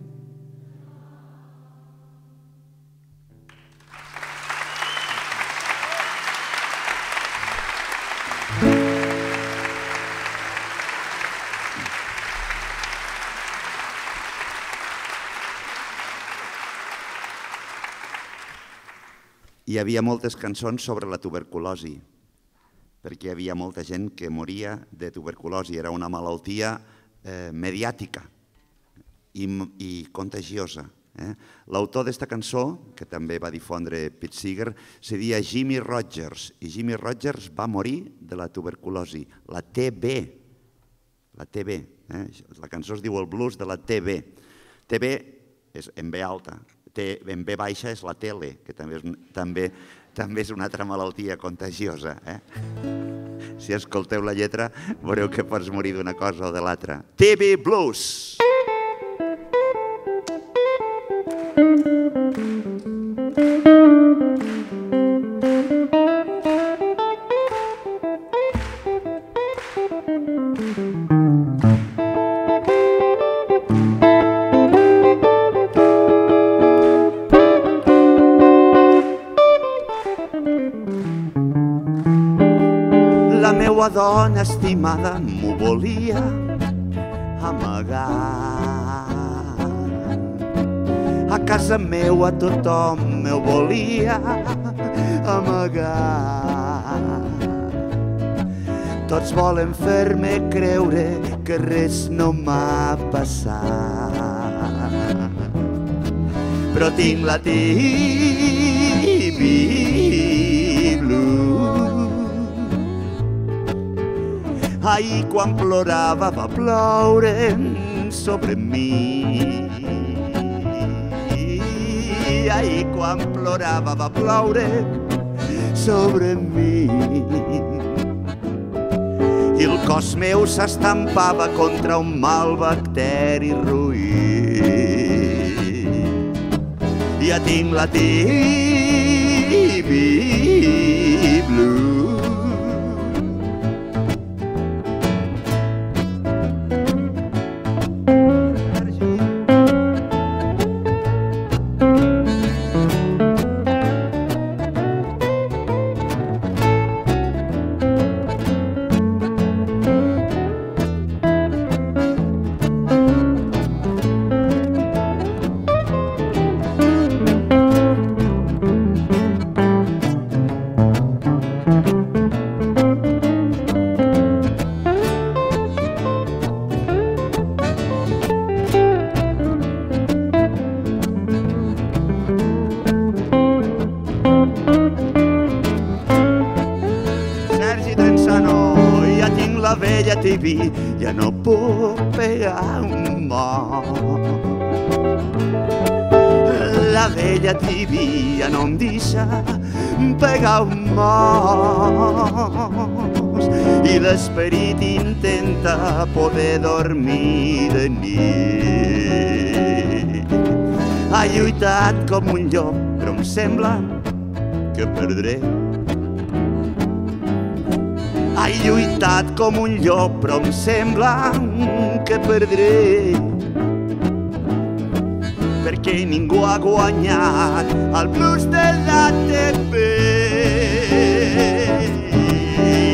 hi havia moltes cançons sobre la tuberculosi, perquè hi havia molta gent que moria de tuberculosi. Era una malaltia eh, mediàtica i, i contagiosa. Eh? L'autor d'esta cançó, que també va difondre Pete Seeger, se dia Jimmy Rogers, i Jimmy Rogers va morir de la tuberculosi, la TB, la TB. Eh? La cançó es diu El blues de la TB. TB és en B alta, T, en B baixa és la tele, que també és, també, també és una altra malaltia contagiosa. Eh? Si escolteu la lletra, veureu que pots morir d'una cosa o de l'altra. TB Blues. La dona estimada m'ho volia amagar. A casa meua tothom me volia amagar. Tots volen fer-me creure que res no m'ha passat. Però tinc la TB Ahir quan plorava va ploure sobre mi. Ahir quan plorava va ploure sobre mi. I el cos meu s'estampava contra un mal bacteri roí. Ja tinc la TV Blue. Com un llop, però em sembla que perdré. Ha lluitat com un llop, però em sembla que perdré. Perquè ningú ha guanyat el blues de la TV.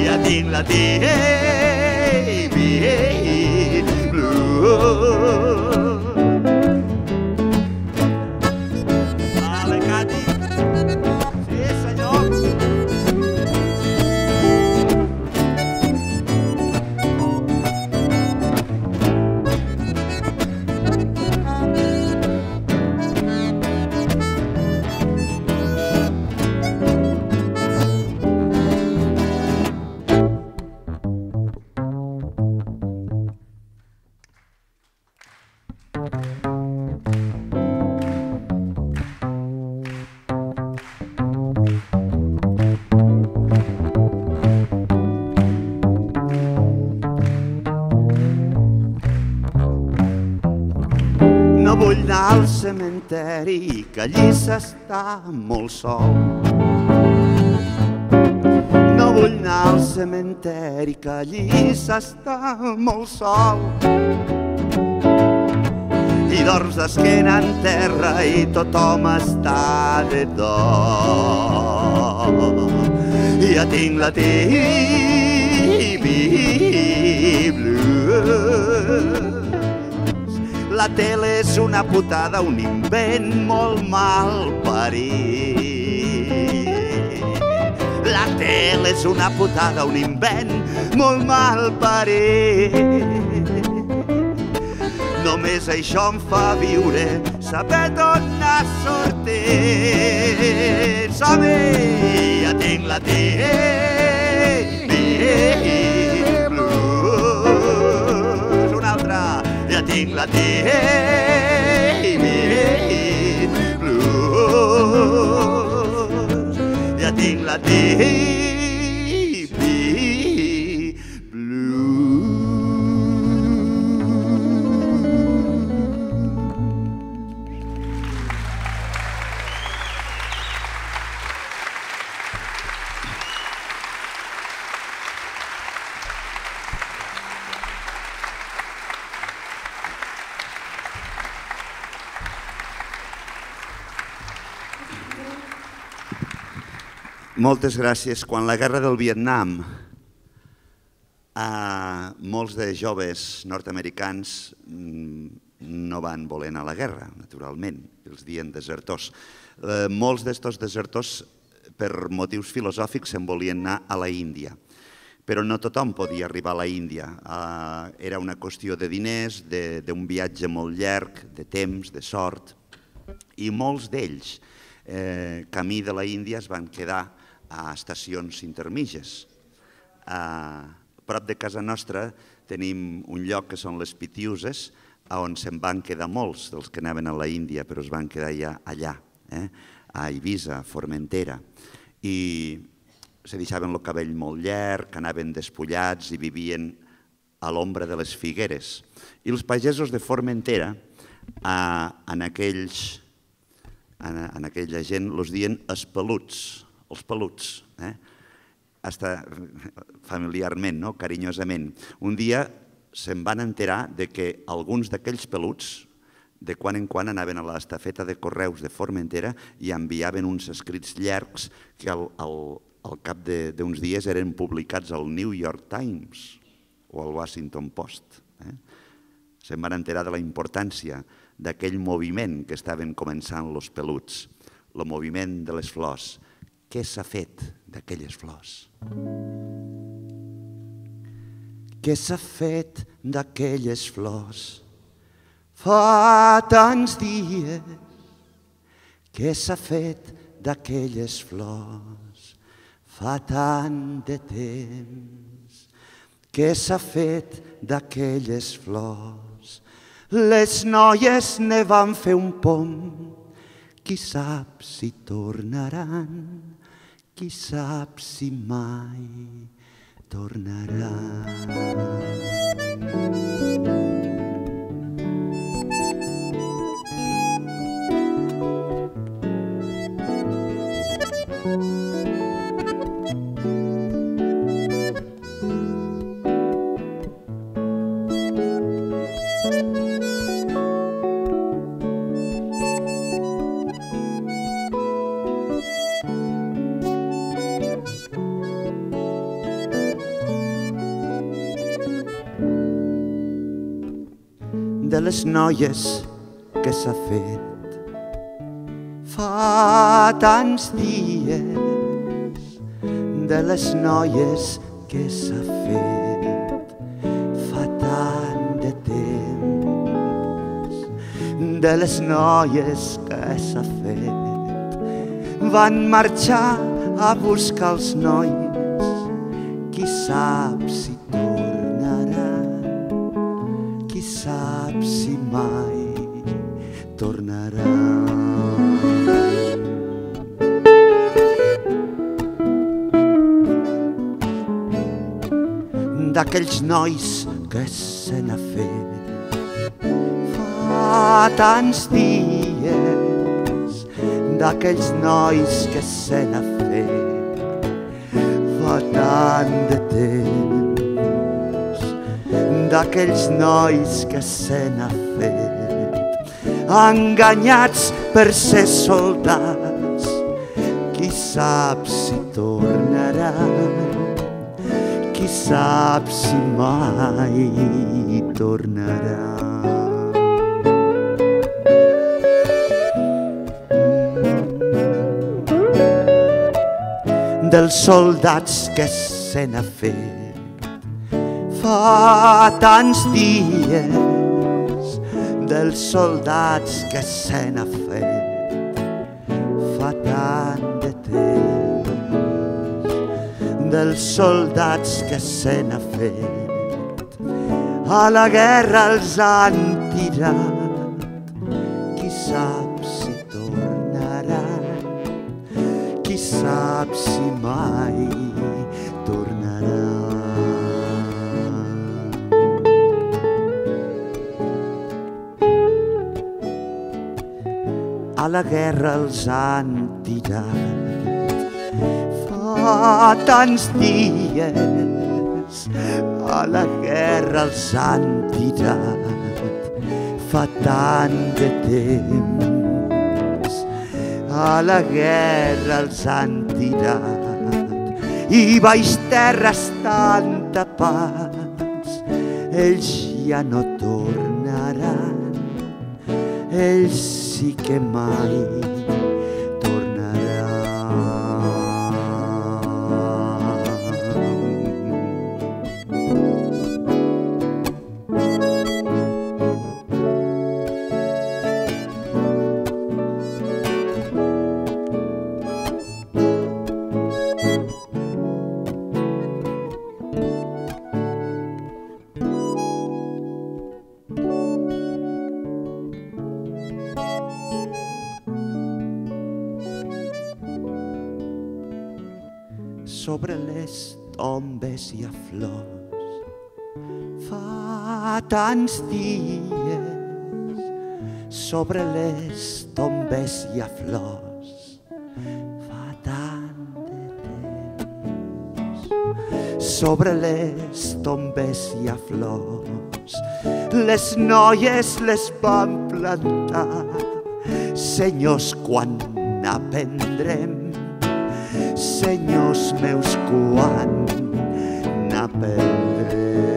Ja tinc la TV Blues. No vull anar al cementeri, que allí s'està molt sol. No vull anar al cementeri, que allí s'està molt sol. I dorms d'esquena en terra i tothom està de dol. I ja tinc la TV Blues. La tele és una putada, un invent molt mal parit. La tele és una putada, un invent molt mal parit. Només això em fa viure, saber d'on ha sortit. Som-hi, ja tinc la TV ja tinc la TV Blues. Ja tinc la TV Moltes gràcies. Quan la guerra del Vietnam, eh, molts de joves nord-americans mm, no van voler anar a la guerra, naturalment, els dien desertors. Eh, molts d'estos desertors, per motius filosòfics, se'n volien anar a la Índia. Però no tothom podia arribar a la Índia. Eh, era una qüestió de diners, d'un viatge molt llarg, de temps, de sort, i molts d'ells, eh, camí de la Índia, es van quedar a estacions intermitges, eh, prop de casa nostra tenim un lloc que són les Pitiuses, on se'n van quedar molts dels que anaven a la Índia, però es van quedar ja allà, eh? a Eivissa, a Formentera. I se deixaven el cabell molt llarg, anaven despullats i vivien a l'ombra de les figueres. I els pagesos de Formentera, a, en, aquells, en, en aquella gent, els dien els peluts, els peluts, eh? hasta familiarment, no? carinyosament. Un dia se'n van enterar de que alguns d'aquells peluts de quan en quan anaven a l'estafeta de correus de Formentera i enviaven uns escrits llargs que al, al, al cap d'uns dies eren publicats al New York Times o al Washington Post. Eh? Se'n van enterar de la importància d'aquell moviment que estaven començant els peluts, el moviment de les flors. Què s'ha fet d'aquelles flors? Què s'ha fet d'aquelles flors? Fa tants dies què s'ha fet d'aquelles flors? Fa tant de temps què s'ha fet d'aquelles flors? Les noies ne van fer un pom, qui sap si tornaran, qui sap si mai tornaran. De les noies que s'ha fet. Fa tants dies de les noies que s'ha fet. Fa tant de temps de les noies que s'ha fet. Van marxar a buscar els nois, qui sap si d'aquells nois que se n'ha fet. Fa tants dies d'aquells nois que se n'ha fet. Fa tant de temps d'aquells nois que se n'ha fet. Enganyats per ser soldats, qui sap si tornaran qui sap si mai tornarà. dels soldats que se n'ha fet fa tants dies dels soldats que se n'ha fet fa tant de temps dels soldats que se n'ha fet. A la guerra els han tirat, la guerra els han tirat, fa tants dies a la guerra els han tirat. Fa tant de temps a la guerra els han tirat. I baix terra estan tapats ells ja no tornaran. Ells sí que mai Fa tants dies sobre les tombes hi ha flors. Fa tant de temps sobre les tombes hi ha flors. Les noies les van plantar. Senyors, quan n'aprendrem? Senyors meus, quan n'aprendrem?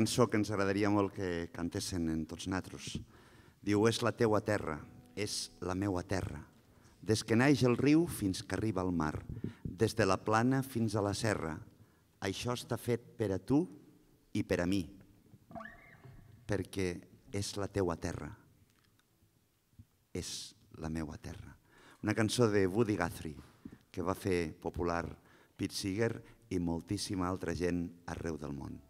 Cançó que ens agradaria molt que cantessin en tots natros. Diu, és la teua terra, és la meua terra. Des que naix el riu fins que arriba al mar, des de la plana fins a la serra. Això està fet per a tu i per a mi, perquè és la teua terra. És la meua terra. Una cançó de Woody Guthrie que va fer popular Pete Seeger i moltíssima altra gent arreu del món.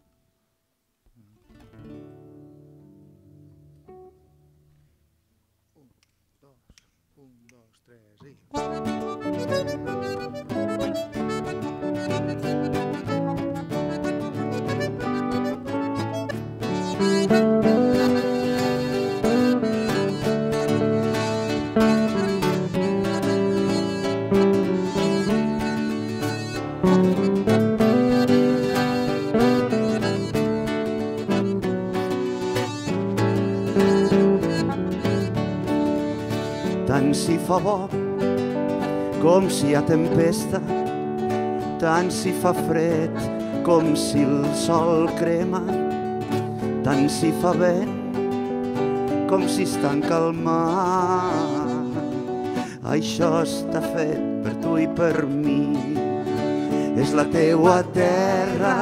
Tant si fa bo com si hi ha tempesta, tant si fa fred com si el sol crema, tant si fa vent com si es tanca el mar. Això està fet per tu i per mi. És la teua terra,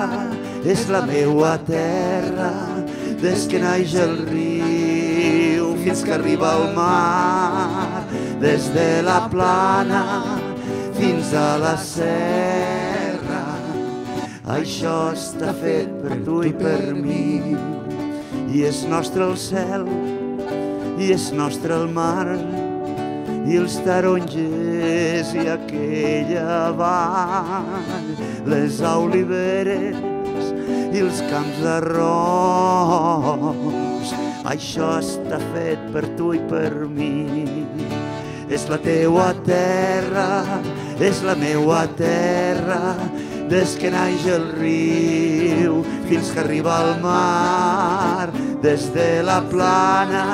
és la meua terra, des que naix el riu fins que arriba al mar, des de la plana fins a la serra. Això està fet per tu i per mi, i és nostre el cel, i és nostre el mar, i els taronges i aquella vall, les oliveres i els camps d'arròs. Això està fet per tu i per mi. És la teua terra, és la meua terra, des que naix el riu fins que arriba al mar, des de la plana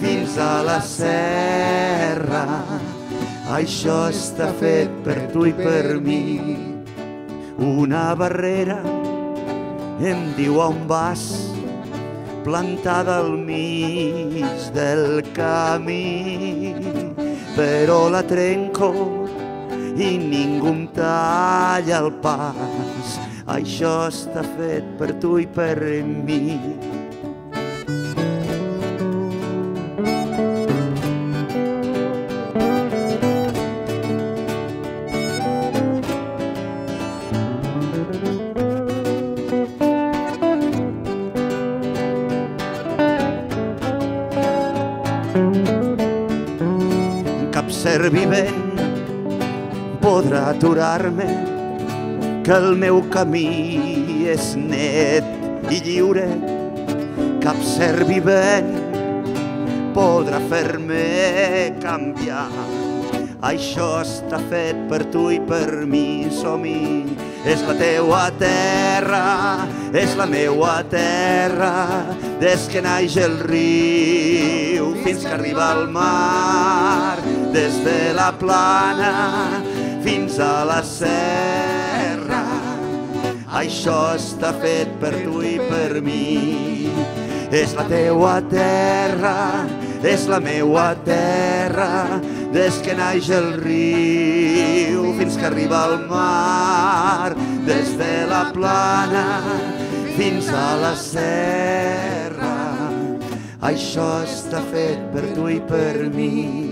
fins a la serra. Això està fet per tu i per mi. Una barrera em diu on vas, plantada al mig del camí, però la trenco i ningú em talla el pas. Això està fet per tu i per mi. Aturar-me, que el meu camí és net i lliure. Cap ser vivent podrà fer-me canviar. Això està fet per tu i per mi, som-hi. És la teua terra, és la meua terra, des que naix el riu fins que arriba al mar, des de la plana fins a la serra. Això està fet per tu i per mi. És la teua terra, és la meua terra, des que naix el riu fins que arriba al mar, des de la plana fins a la serra. Això està fet per tu i per mi.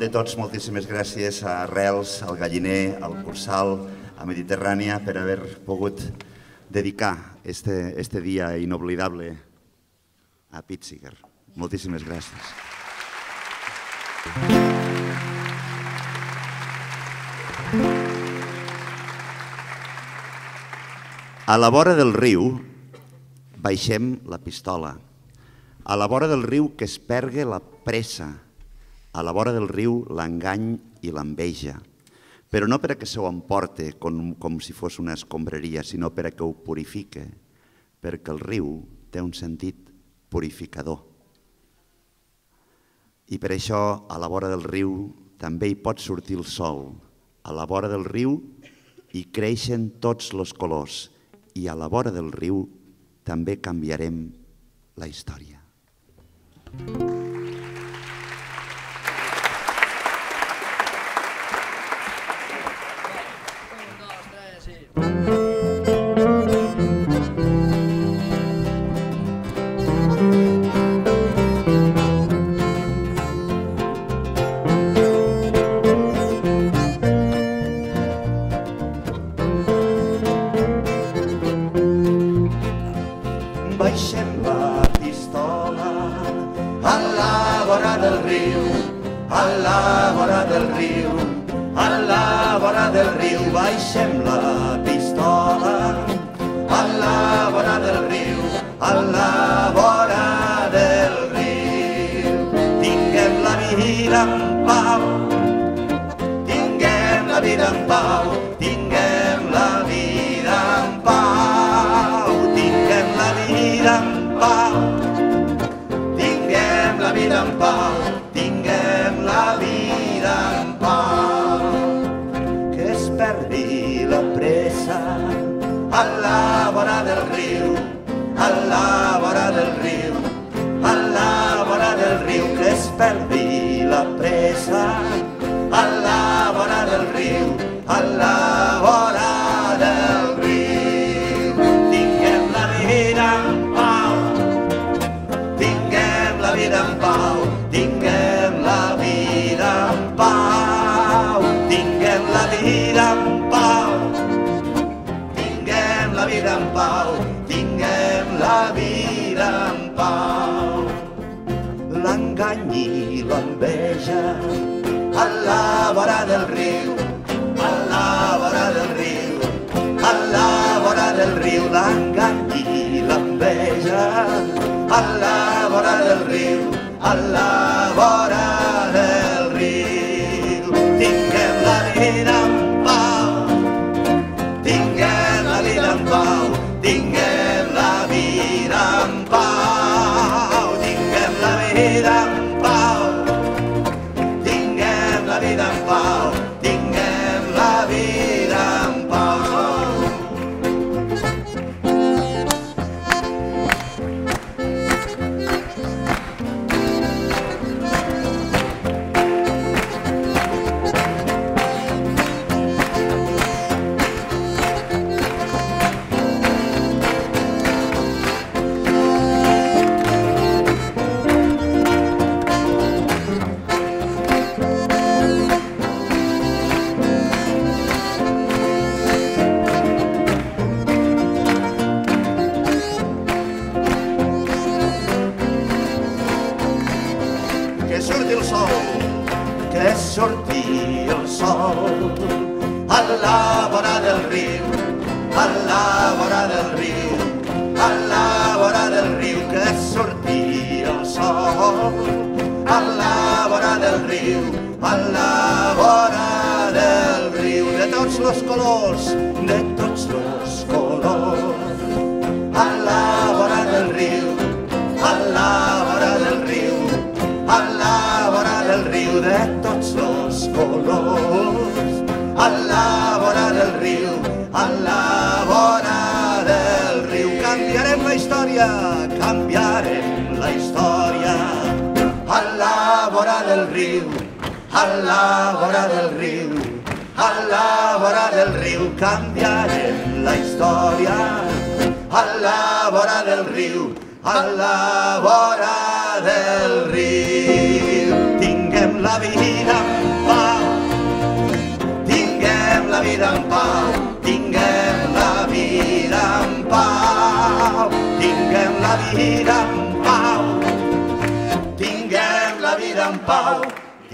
de tots, moltíssimes gràcies a Arrels, al Galliner, al Cursal, a Mediterrània per haver pogut dedicar este, este dia inoblidable a Pitziger. Moltíssimes gràcies. A la vora del riu baixem la pistola. A la vora del riu que es pergue la pressa, a la vora del riu l'engany i l'enveja, però no perquè se ho emporte com, com si fos una escombreria, sinó perquè ho purifique, perquè el riu té un sentit purificador. I per això a la vora del riu també hi pot sortir el sol. A la vora del riu hi creixen tots els colors i a la vora del riu també canviarem la història. Thank you.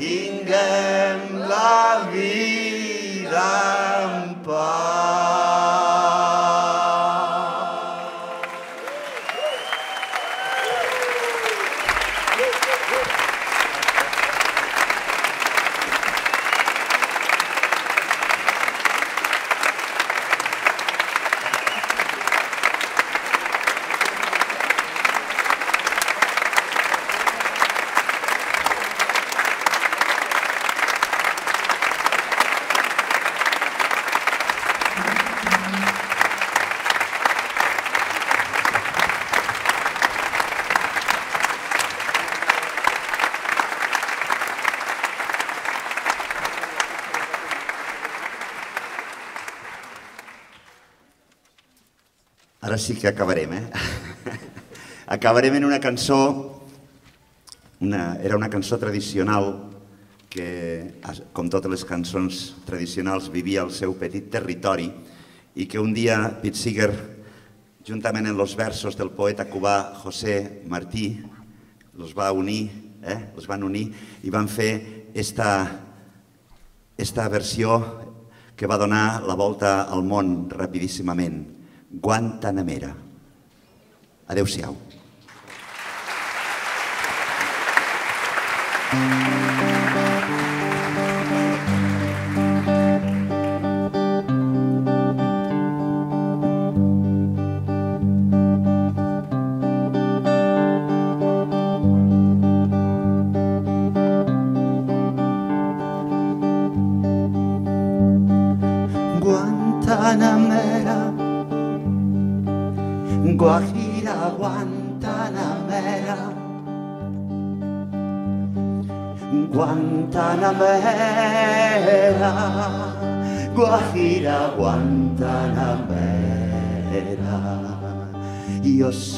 Tinguem la vida en pau. Que acabarem, eh? acabarem en una cançó, una, era una cançó tradicional que, com totes les cançons tradicionals, vivia al seu petit territori i que un dia Pete Seeger, juntament amb els versos del poeta cubà José Martí, els va unir, eh? els van unir i van fer esta, esta versió que va donar la volta al món rapidíssimament. Guantanamera. Adéu-siau. Guantanamera,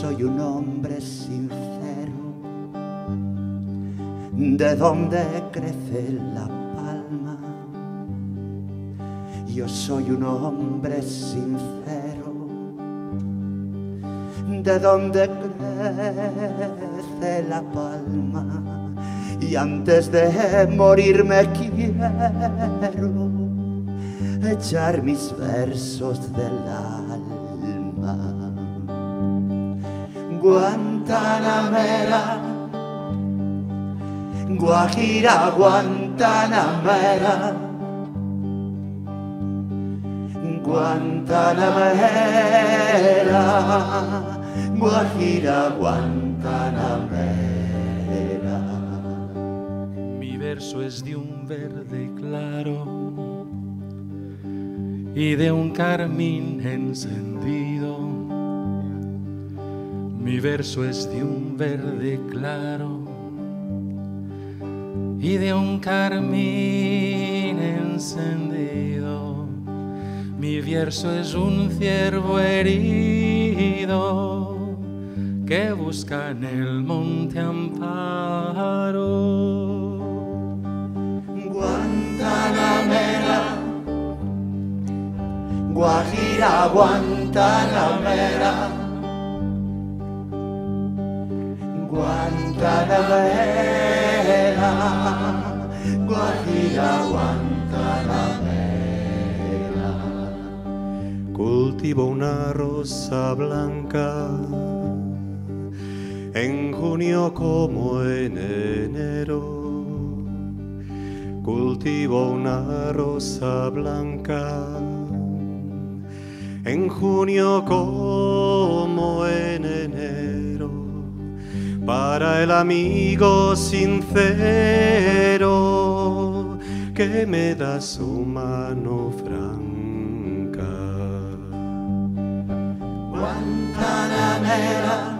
soy un hombre sincero, de donde crece la palma. Yo soy un hombre sincero, de donde crece la palma. Y antes de morirme quiero echar mis versos del alma. Guantanamera, Guajira, Guantanamera. Guantanamera, Guajira, Guantanamera. Mi verso es de un verde claro y de un carmín encendido. Mi verso es de un verde claro y de un carmín encendido. Mi verso es un ciervo herido que busca en el monte amparo. Guantanamera, Guajira, Guantanamera. Guantanamera, Guajira Guantanamera. Cultivo una rosa blanca en junio como en enero. Cultivo una rosa blanca en junio como en enero para el amigo sincero que me da su mano franca. Guantanamera,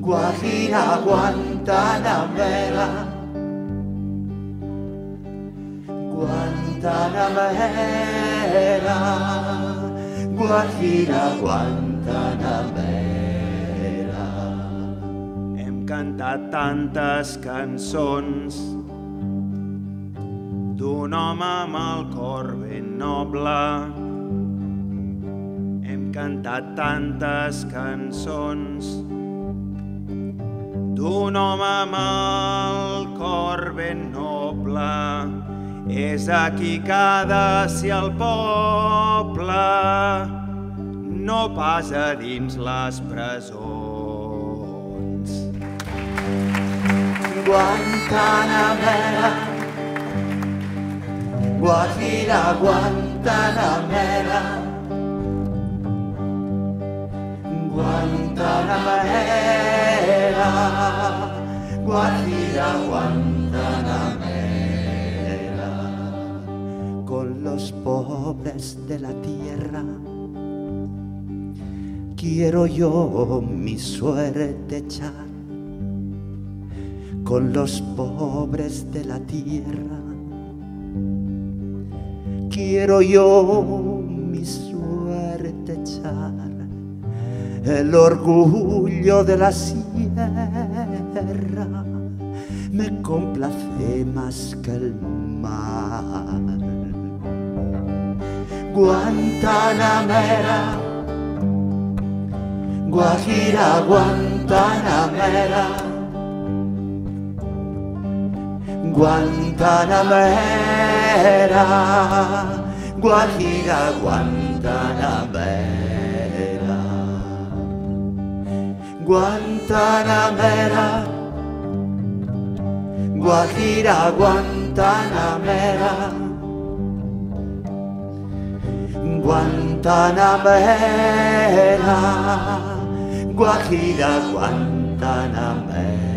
Guajira, Guantanamera, Guantanamera, Guajira, Guantanamera. Cantat tantes cançons d'un home amb el cor ben noble. Hem cantat tantes cançons d'un home amb el cor ben noble. És aquí que ha de ser el poble, no pas a dins les presons. Guantanamera, Guajira, Guantanamera, Guantanamera, Guajira, Guantanamera, con los pobres de la tierra. Quiero yo mi suerte echar con los pobres de la tierra. Quiero yo mi suerte echar el orgullo de la sierra me complace más que el mar. Guantanamera, Guajira, Guantanamera, Guantanamera, Guajira, Guantanamera, Guantanamera, Guajira, Guantanamera. Guantanamera, Guajira, Guantanamera.